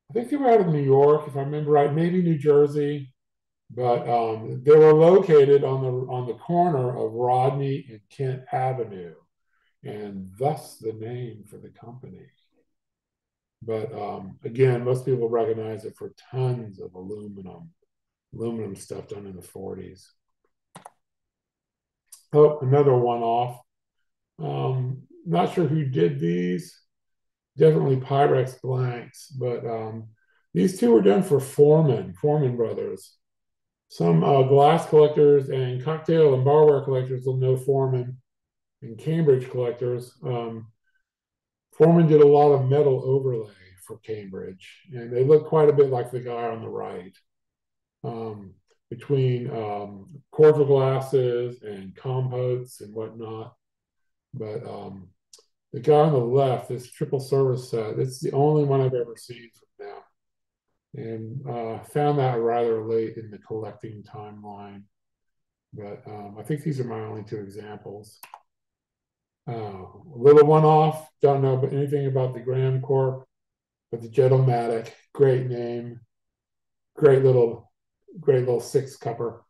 I think they were out of New York, if I remember right, maybe New Jersey, but um, they were located on the on the corner of Rodney and Kent Avenue, and thus the name for the company. But um, again, most people recognize it for tons of aluminum, aluminum stuff done in the 40s. Oh, another one-off. Um, not sure who did these. Definitely Pyrex blanks, but um, these two were done for Foreman, Foreman Brothers. Some uh, glass collectors and cocktail and barware collectors will know Foreman and Cambridge collectors. Um, Foreman did a lot of metal overlay for Cambridge, and they look quite a bit like the guy on the right. Um, between um, cordial glasses and compotes and whatnot. But um, the guy on the left, this triple service set, it's the only one I've ever seen from them. And uh, found that rather late in the collecting timeline. But um, I think these are my only two examples. Uh, little one off, don't know anything about the Graham Corp, but the Gentleman, great name, great little great little six cupper.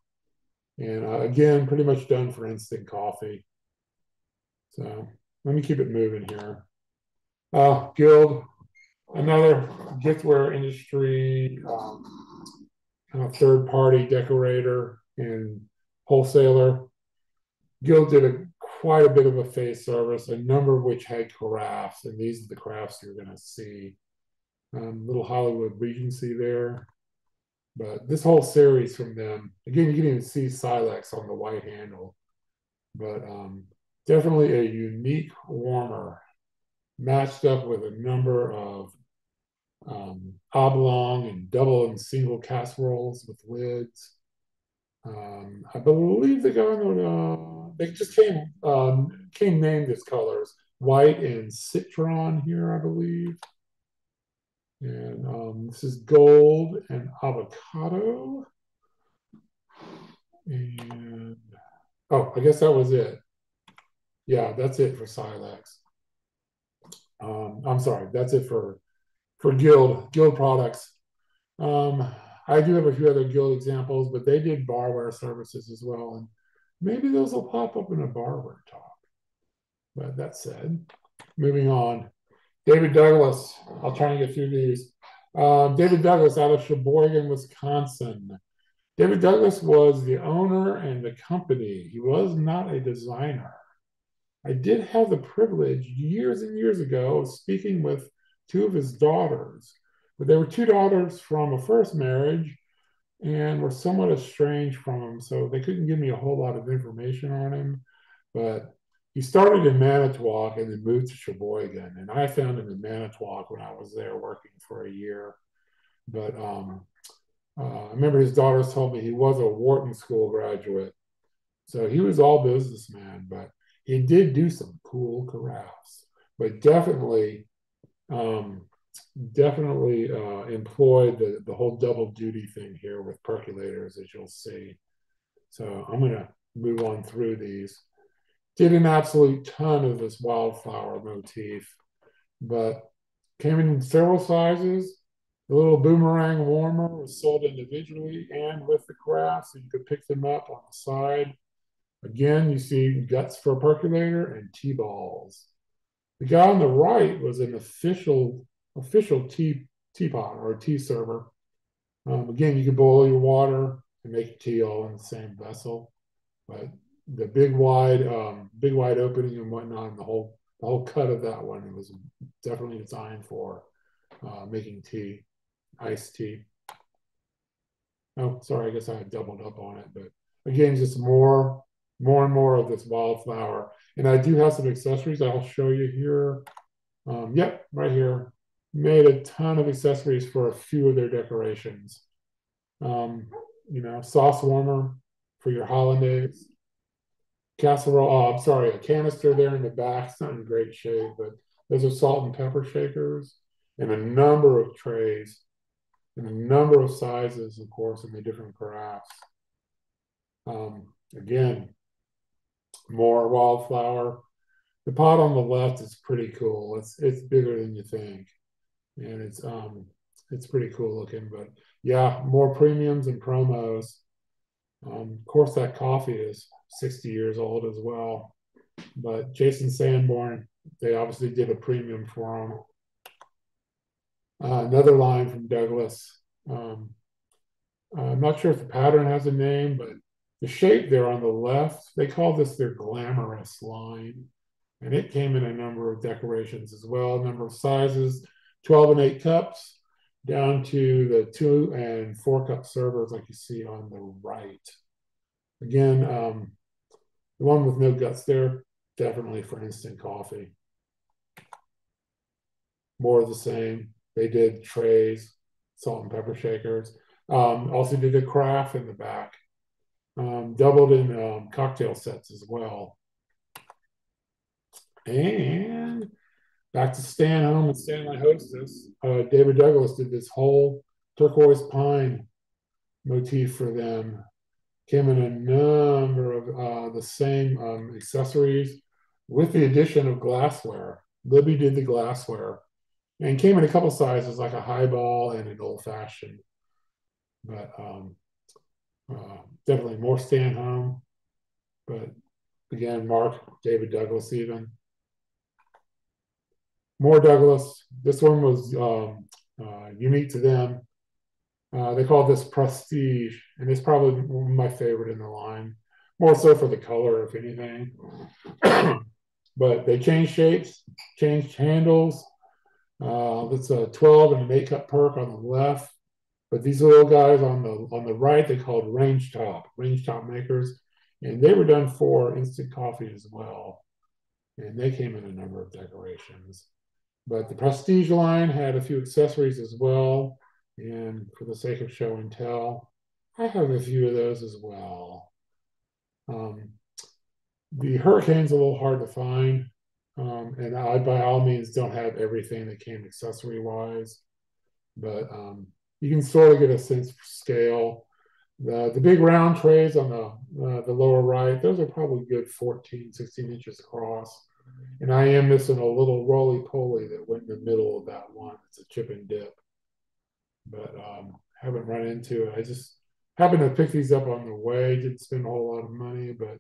And uh, again, pretty much done for instant coffee. So let me keep it moving here. Uh, Guild, another giftware industry um, kind of third party decorator and wholesaler. Guild did a quite a bit of a face service, a number of which had carafes, and these are the crafts you're going to see. Um, little Hollywood Regency there. But this whole series from them, again, you can even see Silex on the white handle. But um, definitely a unique warmer matched up with a number of um, oblong and double and single casseroles with lids. Um, I believe the guy uh, they just came um, came named as colors white and citron here, I believe. And um, this is gold and avocado. And oh, I guess that was it. Yeah, that's it for Silex. Um, I'm sorry, that's it for for Guild Guild products. Um, I do have a few other Guild examples, but they did barware services as well, and maybe those will pop up in a barware talk. But that said, moving on. David Douglas. I'll try and get through these. Uh, David Douglas out of Sheboygan, Wisconsin. David Douglas was the owner and the company. He was not a designer. I did have the privilege years and years ago of speaking with two of his daughters. But they were two daughters from a first marriage and were somewhat estranged from him. So they couldn't give me a whole lot of information on him. But he started in Manitowoc and then moved to Sheboygan. And I found him in Manitowoc when I was there working for a year. But um, uh, I remember his daughters told me he was a Wharton School graduate. So he was all businessman, but he did do some cool carafes. But definitely, um, definitely uh, employed the, the whole double duty thing here with percolators, as you'll see. So I'm going to move on through these did an absolute ton of this wildflower motif, but came in several sizes. The little boomerang warmer was sold individually and with the craft, so you could pick them up on the side. Again, you see guts for a percolator and tea balls. The guy on the right was an official official tea teapot or a tea server. Um, again, you could boil your water and make tea all in the same vessel, but the big wide um, big wide opening and whatnot the whole the whole cut of that one it was definitely designed for uh, making tea iced tea oh sorry i guess i doubled up on it but again just more more and more of this wildflower and i do have some accessories i'll show you here um, yep right here made a ton of accessories for a few of their decorations um, you know sauce warmer for your hollandaise. Casserole, oh, I'm sorry, a canister there in the back. It's not in great shape, but those are salt and pepper shakers and a number of trays and a number of sizes, of course, in the different carafes. Um, again, more wildflower. The pot on the left is pretty cool. It's it's bigger than you think, and it's um it's pretty cool looking. But yeah, more premiums and promos. Um, of course, that coffee is 60 years old as well. But Chase and Sanborn, they obviously did a premium for him. Uh, another line from Douglas. Um, I'm not sure if the pattern has a name, but the shape there on the left, they call this their glamorous line. And it came in a number of decorations as well, a number of sizes, 12 and 8 cups, down to the two and four cup servers like you see on the right. Again, um, the one with no guts there, definitely for instant coffee. More of the same. They did trays, salt and pepper shakers. Um, also did a craft in the back. Um, doubled in um, cocktail sets as well. And back to Stan Home and Stan My Hostess. Uh, David Douglas did this whole turquoise pine motif for them. Came in a number of uh, the same um, accessories with the addition of glassware. Libbey did the glassware and came in a couple sizes, like a highball and an old fashioned. But um, uh, definitely more Stan Home. But again, Mark, David Douglas, even more Douglas. This one was um, uh, unique to them. Uh, they called this Prestige, and it's probably my favorite in the line, more so for the color, if anything. <clears throat> but they changed shapes, changed handles, uh, that's a 12 and an 8 cup perk on the left. But these little guys on the on the right, they called range top, range top makers. And they were done for instant coffee as well. And they came in a number of decorations. But the Prestige line had a few accessories as well. And for the sake of show and tell, I have a few of those as well. Um, the Hurricane's a little hard to find. Um, and I, by all means, don't have everything that came accessory wise, but um, you can sort of get a sense for scale. The, the big round trays on the, uh, the lower right, those are probably good 14, 16 inches across. And I am missing a little roly poly that went in the middle of that one. It's a chip and dip, but um, haven't run into it. I just happened to pick these up on the way. Didn't spend a whole lot of money, but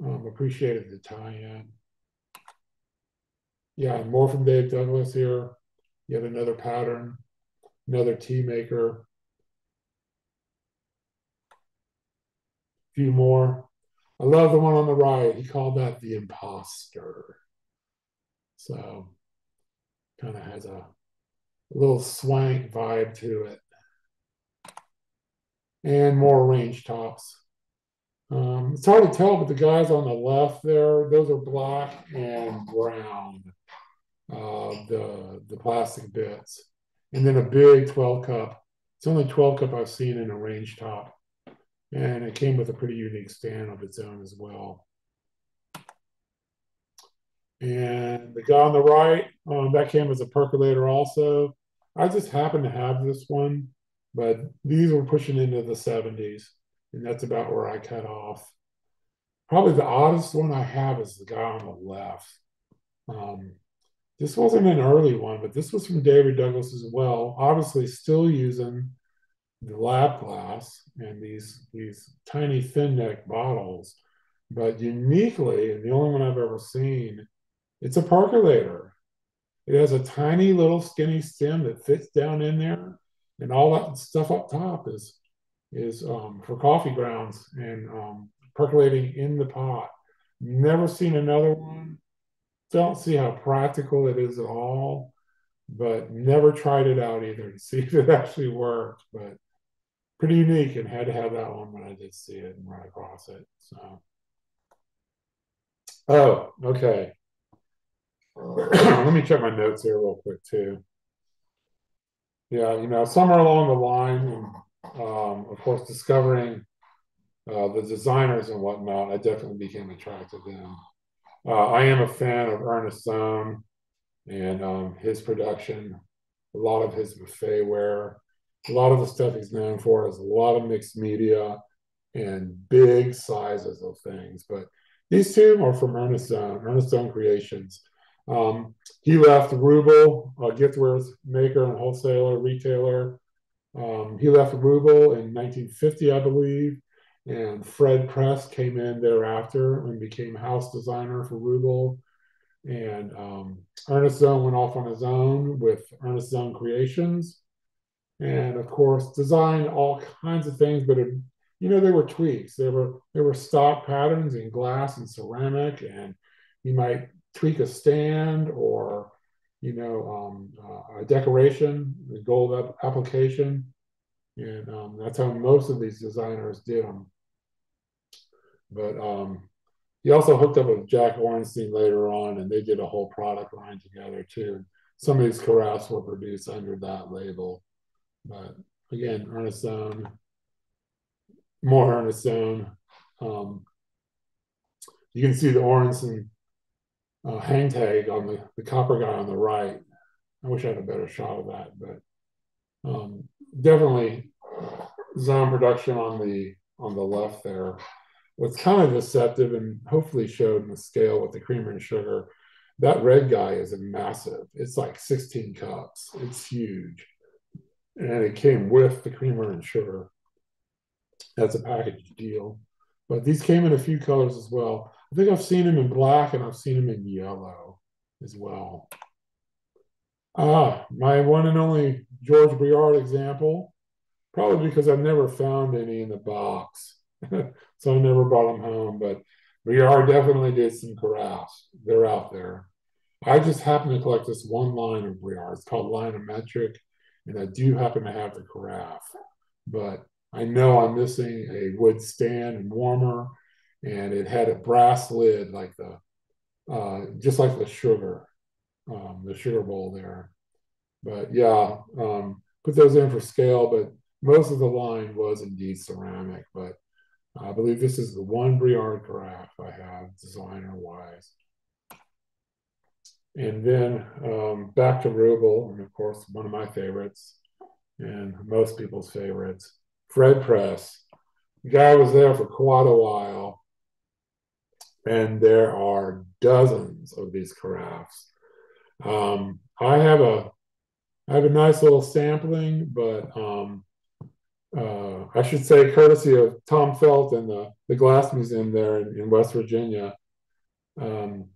um, appreciated the tie-in. Yeah, more from Dave Douglas here. Yet another pattern, another tea maker. A few more. I love the one on the right. He called that the imposter. So kind of has a, a little swank vibe to it. And more range tops. Um, it's hard to tell, but the guys on the left there, those are black and brown uh, the the plastic bits, and then a big 12 cup. It's only 12 cup I've seen in a range top, and it came with a pretty unique stand of its own as well. And the guy on the right, um, that came as a percolator also. I just happened to have this one, but these were pushing into the 70s, and that's about where I cut off. Probably the oddest one I have is the guy on the left. Um, this wasn't an early one, but this was from David Douglas as well. Obviously, still using the lab glass and these these tiny thin neck bottles, but uniquely, and the only one I've ever seen, it's a percolator. It has a tiny little skinny stem that fits down in there, and all that stuff up top is is um, for coffee grounds and um, percolating in the pot. Never seen another one don't see how practical it is at all, but never tried it out either to <laughs> see if it actually worked. But pretty unique and had to have that one when I did see it and run across it. So, oh, okay. Let me check my notes here real quick too. Yeah, you know, somewhere along the line, um, of course, discovering uh, the designers and whatnot, I definitely became attracted to them. Uh, I am a fan of Ernest Sohn and um, his production, a lot of his buffet ware, a lot of the stuff he's known for is a lot of mixed media and big sizes of things. But these two are from Ernest Sohn, Ernest Sohn Creations. Um, he left Rubel, a giftware maker and wholesaler, retailer. Um, he left Rubel in 1950, I believe, and Fred Press came in thereafter and became house designer for Rubel. And um, Ernest Sohn went off on his own with Ernest Sohn Creations, and of course designed all kinds of things. But it, you know, there were tweaks. There were there were stock patterns in glass and ceramic, and you might tweak a stand or you know um, uh, a decoration, the gold application, and um, that's how most of these designers did them. But um, he also hooked up with Jack Orenstein later on, and they did a whole product line together too. Some of these carafes were produced under that label. But again, Ernest more Ernest. Um, you can see the Orenstein uh, hang tag on the, the copper guy on the right. I wish I had a better shot of that, but um, definitely Sohn production on the on the left there. What's kind of deceptive and hopefully showed in the scale with the creamer and sugar, that red guy is a massive. It's like 16 cups. It's huge. And it came with the creamer and sugar. That's a package deal. But these came in a few colors as well. I think I've seen them in black and I've seen them in yellow as well. Ah, my one and only George Briard example, probably because I've never found any in the box. <laughs> so I never brought them home. But Briard definitely did some carafes. They're out there. I just happen to collect this one line of Briard. It's called Linometric, and I do happen to have the carafe. But I know I'm missing a wood stand and warmer and it had a brass lid like the uh, just like the sugar um, the sugar bowl there but yeah um, put those in for scale but most of the line was indeed ceramic but i believe this is the one briard carafe i have designer wise and then um, back to Rubel, and of course one of my favorites and most people's favorites fred press the guy was there for quite a while and there are dozens of these carafes. Um, I have a I have a nice little sampling, but um, uh, I should say, courtesy of Tom Felt and the, the Glass Museum there in, in West Virginia, um,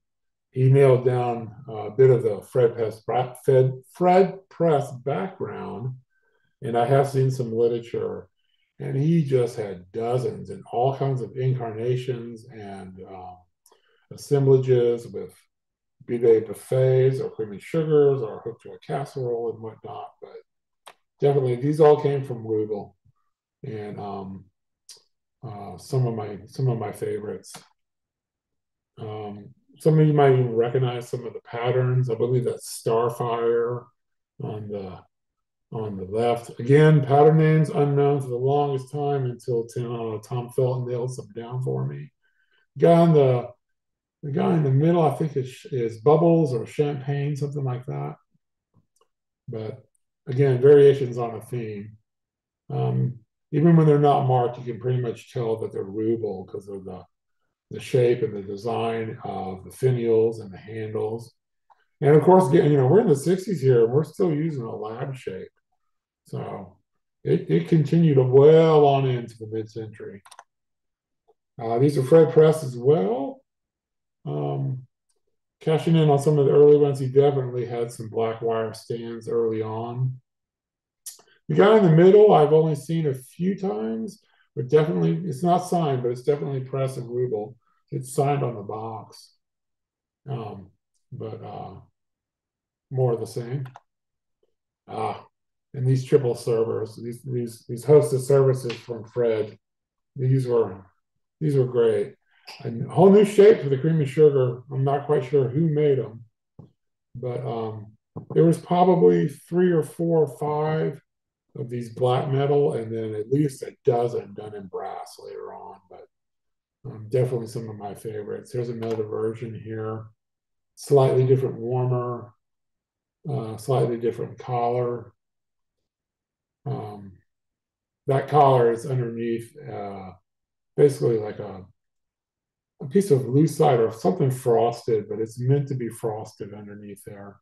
he nailed down a bit of the Fred Press, Fred, Fred Press background, and I have seen some literature and he just had dozens and all kinds of incarnations and um, assemblages with be they buffets or creamy sugars or hooked to a casserole and whatnot. But definitely, these all came from Rubel, and um, uh, some of my some of my favorites. Um, some of you might even recognize some of the patterns. I believe that's Starfire on the on the left. Again, pattern names unknown for the longest time until uh, Tom Felton nailed some down for me. Guy on the the guy in the middle, I think, is, is bubbles or champagne, something like that. But again, variations on a theme. Um, even when they're not marked, you can pretty much tell that they're Rubel because of the the shape and the design of the finials and the handles. And of course, you know, we're in the 60s here and we're still using a lab shape. So it, it continued well on into the mid century. Uh, these are Fred Press as well. Um, cashing in on some of the early ones, he definitely had some black wire stands early on. The guy in the middle, I've only seen a few times, but definitely, it's not signed, but it's definitely Press and Rubel. It's signed on the box. Um, but uh, more of the same. Ah, and these triple servers, these these these hosted services from Fred, these were these were great. A whole new shape for the cream and sugar. I'm not quite sure who made them, but um, there was probably three or four or five of these black metal, and then at least a dozen done in brass later on. But um, definitely some of my favorites. Here's another version here, slightly different warmer, uh, slightly different collar. Um, that collar is underneath, uh, basically like a a piece of lucite or something frosted, but it's meant to be frosted underneath there.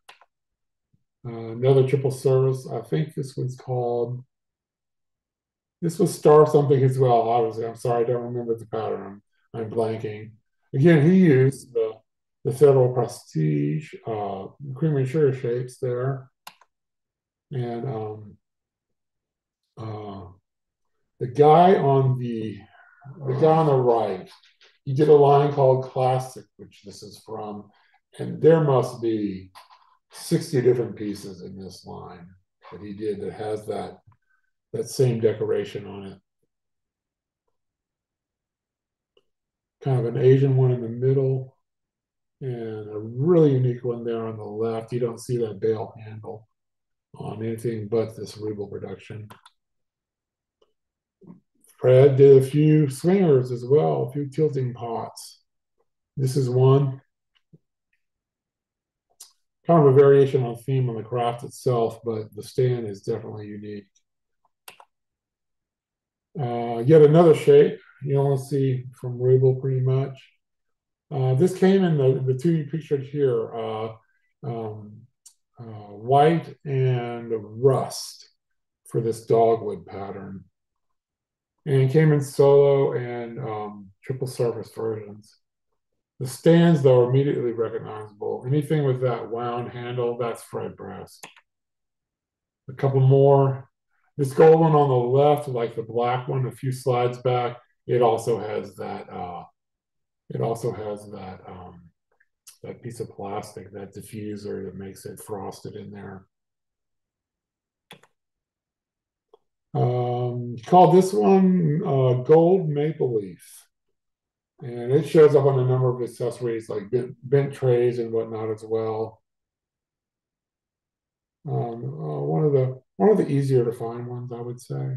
Uh, another triple service. I think this one's called. This was star something as well. Obviously, I'm sorry, I don't remember the pattern. I'm, blanking. Again, he used the the Federal Prestige uh, cream and sugar shapes there, and um, uh, the guy on the the guy on the right he did a line called Classic, which this is from, and there must be 60 different pieces in this line that he did that has that that same decoration on it. Kind of an Asian one in the middle, and a really unique one there on the left. You don't see that bale handle on anything but this Rubel production. Fred did a few swingers as well, a few tilting pots. This is one. Kind of a variation on theme on the craft itself, but the stand is definitely unique. Uh, yet another shape you only see from Rubel pretty much. Uh, this came in the, the two you pictured here, uh, um, uh, white and rust for this dogwood pattern and came in solo and um, triple surface versions. The stands, though, are immediately recognizable. Anything with that wound handle, that's Fred Press. A couple more. This gold one on the left, like the black one, a few slides back, it also has that. Uh, it also has that um, that piece of plastic, that diffuser that makes it frosted in there. Um, called this one uh, Gold Maple Leaf. And it shows up on a number of accessories like bent, bent trays and whatnot as well. Um, uh, one of the one of the easier to find ones, I would say,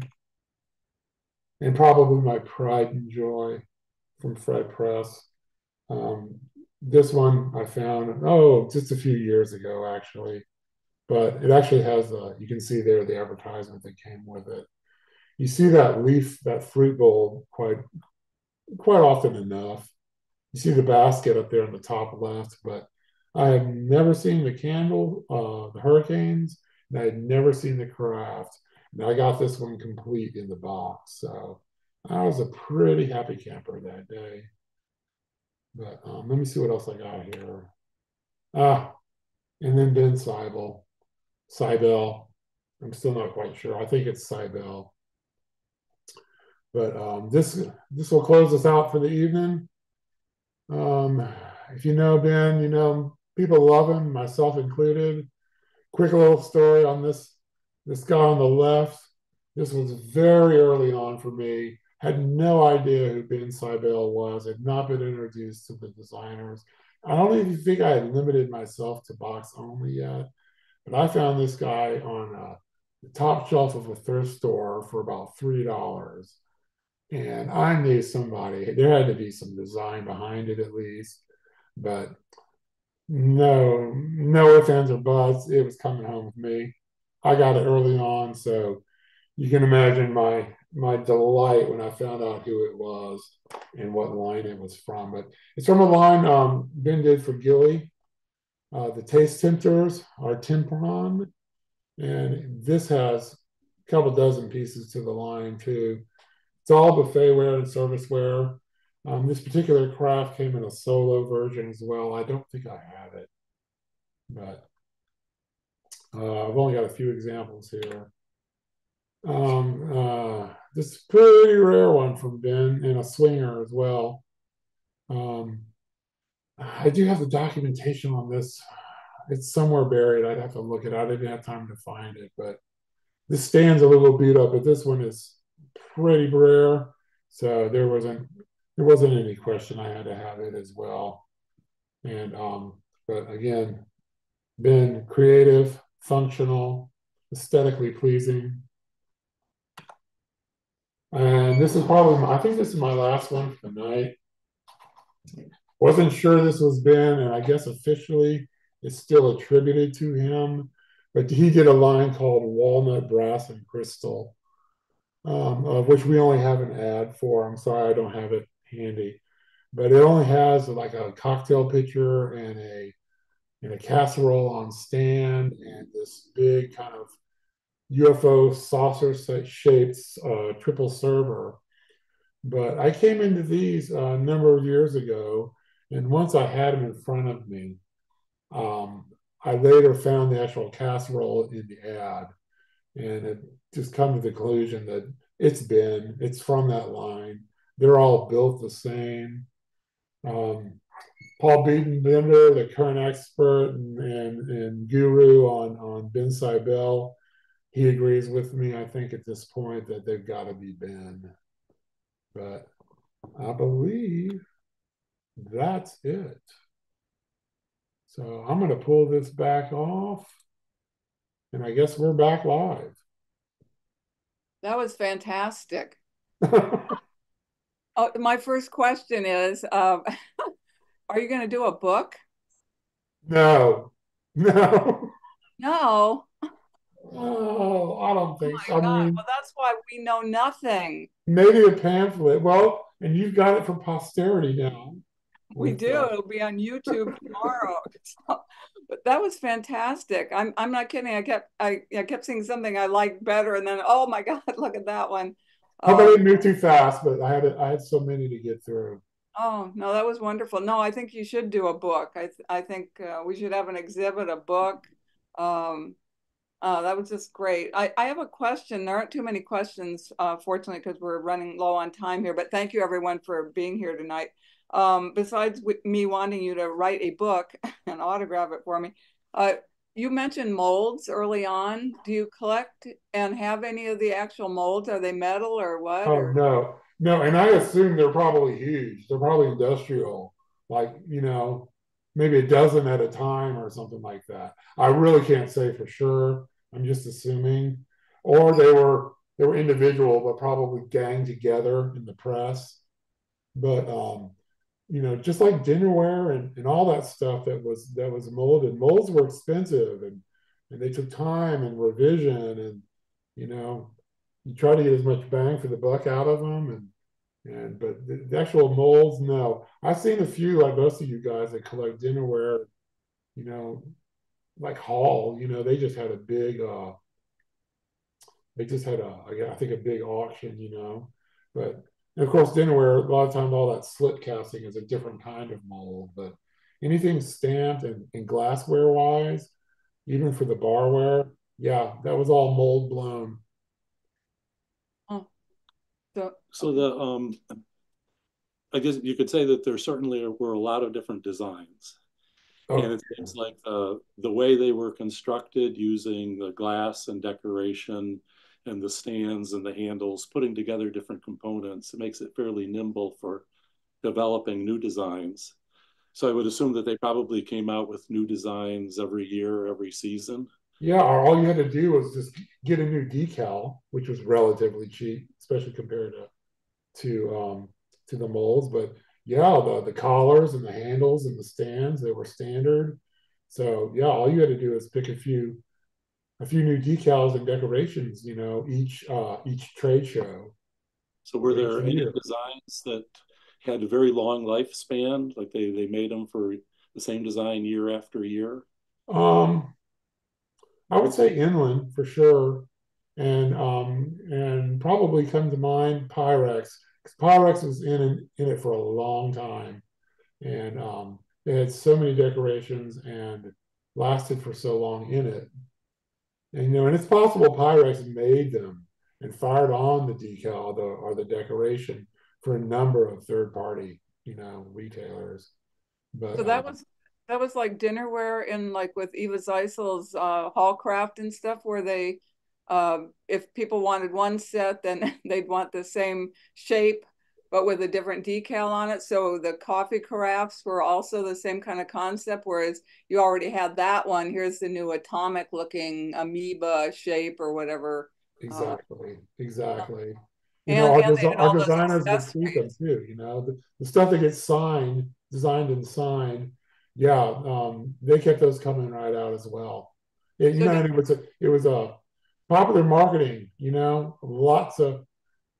and probably my pride and joy from Fred Press. Um, this one I found oh just a few years ago actually, but it actually has a, you can see there the advertisement that came with it. You see that leaf, that fruit bowl quite quite often enough. You see the basket up there in the top left, but I have never seen the candle, uh, the hurricanes, and I had never seen the craft. And I got this one complete in the box. So I was a pretty happy camper that day. But um, let me see what else I got here. Ah, and then Ben Seibel. Cybele. I'm still not quite sure. I think it's Cybele. But um, this this will close us out for the evening. Um, if you know Ben, you know people love him, myself included. Quick little story on this this guy on the left. This was very early on for me. Had no idea who Ben Cybele was. Had not been introduced to the designers. I don't even think I had limited myself to box only yet. But I found this guy on uh, the top shelf of a thrift store for about three dollars, and I knew somebody. There had to be some design behind it at least, but no, no ands or buts. It was coming home with me. I got it early on, so you can imagine my my delight when I found out who it was and what line it was from. But it's from a line um, Ben did for Gilly uh, the taste tempters are Tempran, and this has a couple dozen pieces to the line too. It's all buffetware and serviceware. Um, this particular craft came in a solo version as well. I don't think I have it, but uh, I've only got a few examples here. Um, uh, this pretty rare one from Ben and a swinger as well. Um, I do have the documentation on this. It's somewhere buried. I'd have to look it. I didn't have time to find it, but this stands a little beat up, but this one is pretty rare. So there wasn't there wasn't any question I had to have it as well. And um, but again, been creative, functional, aesthetically pleasing. And this is probably, I think this is my last one for the night. Wasn't sure this was Ben, and I guess officially it's still attributed to him. But he did a line called Walnut, Brass, and Crystal, um, of which we only have an ad for. I'm sorry I don't have it handy, but it only has like a cocktail pitcher and a and a casserole on stand and this big kind of UFO saucer shaped uh, triple server. But I came into these a number of years ago, and once I had them in front of me, um, I later found the actual casserole in the ad, and it just come to the conclusion that it's been, it's from that line. They're all built the same. Um, Paul Beaton Bender, the current expert and, and, and guru on, on Ben Seibel, he agrees with me, I think, at this point that they've got to be Ben. But I believe that's it. So I'm going to pull this back off. And I guess we're back live. That was fantastic. oh, <laughs> my first question is uh, <laughs> Are you going to do a book? No. No. No. Oh, I don't think oh so. I mean, well, that's why we know nothing. Maybe a pamphlet. Well, and you've got it for posterity now. We do. That. It'll be on YouTube tomorrow. <laughs> but that was fantastic. I'm I'm not kidding. I kept I, I kept seeing something I liked better, and then oh my <laughs> god, look at that one. I um, didn't move too fast, but I had I had so many to get through. Oh no, that was wonderful. No, I think you should do a book. I th- I think uh, we should have an exhibit, a book. Um, uh, that was just great. I, I have a question. There aren't too many questions, uh, fortunately, because we're running low on time here. But thank you, everyone, for being here tonight. Um, besides me wanting you to write a book <laughs> and autograph it for me, uh, you mentioned molds early on. Do you collect and have any of the actual molds? Are they metal or what? Oh or? no, no. And I assume they're probably huge. They're probably industrial, like you know, maybe a dozen at a time or something like that. I really can't say for sure. I'm just assuming, or they were they were individual, but probably gang together in the press. But um, you know, just like dinnerware and, and all that stuff that was that was molded. Molds were expensive and and they took time and revision and you know you try to get as much bang for the buck out of them and and but the, the actual molds no i've seen a few like most of you guys that collect dinnerware you know like hall you know they just had a big uh they just had a i think a big auction you know but and of course, dinnerware, a lot of times all that slit casting is a different kind of mold, but anything stamped and, and glassware wise, even for the barware, yeah, that was all mold blown. Oh. So, so the um I guess you could say that there certainly were a lot of different designs. Oh. And it seems like the the way they were constructed using the glass and decoration and the stands and the handles, putting together different components. It makes it fairly nimble for developing new designs. So I would assume that they probably came out with new designs every year, every season. Yeah, all you had to do was just get a new decal, which was relatively cheap, especially compared to to um, to the molds. But yeah, the the collars and the handles and the stands they were standard. So yeah, all you had to do is pick a few a few new decals and decorations, you know, each uh, each trade show. So were there any year. designs that had a very long lifespan, like they they made them for the same design year after year? Um, I would say inland for sure, and um, and probably come to mind Pyrex because Pyrex was in in it for a long time, and um, it had so many decorations and lasted for so long in it and, you know, and it's possible Pyrex made them and fired on the decal the, or the decoration for a number of third party, you know, retailers. But so that um, was that was like dinnerware in like with Eva Zeisel's uh, Hallcraft and stuff, where they, uh, if people wanted one set, then <laughs> they'd want the same shape but with a different decal on it. So the coffee carafes were also the same kind of concept, whereas you already had that one. Here's the new atomic looking amoeba shape or whatever. Exactly. Uh, exactly. you and, know, our, des- our designers would tweak them too. You know, the, the stuff that gets signed, designed and signed, yeah, um, they kept those coming right out as well. It, you so know, it was a, it was a popular marketing. You know, lots of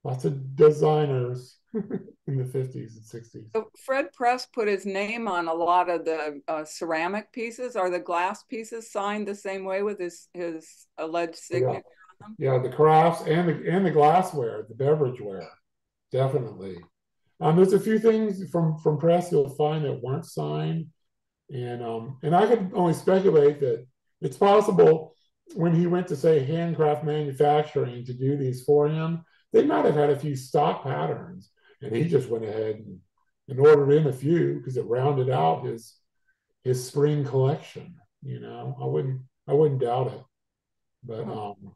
lots of designers <laughs> in the 50s and 60s. So Fred Press put his name on a lot of the uh, ceramic pieces. Are the glass pieces signed the same way with his his alleged signature? Yeah, on them? yeah the crafts and the and the glassware, the beverageware, definitely. Um, there's a few things from from Press you'll find that weren't signed, and um, and I could only speculate that it's possible when he went to say handcraft manufacturing to do these for him, they might have had a few stock patterns and he just went ahead and, and ordered in a few because it rounded out his his spring collection. You know, I wouldn't I wouldn't doubt it. But um,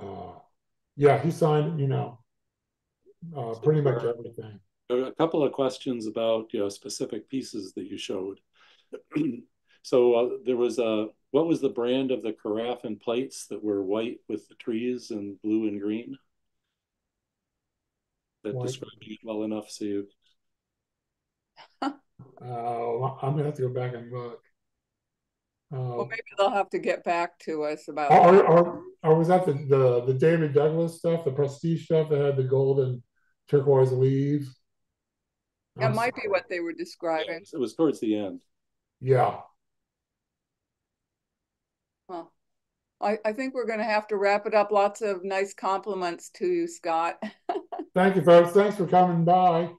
uh, yeah, he signed. You know, uh, pretty much everything. A couple of questions about you know specific pieces that you showed. <clears throat> so uh, there was a what was the brand of the carafe and plates that were white with the trees and blue and green? That Why? describing it well enough so you uh, <laughs> I'm gonna have to go back and look. Uh, well, maybe they'll have to get back to us about. Or, or, or, was that the, the the David Douglas stuff, the prestige stuff that had the golden turquoise leaves? That might sorry. be what they were describing. It was towards the end. Yeah. Huh. I, I think we're going to have to wrap it up. Lots of nice compliments to you, Scott. <laughs> Thank you, folks. Thanks for coming by.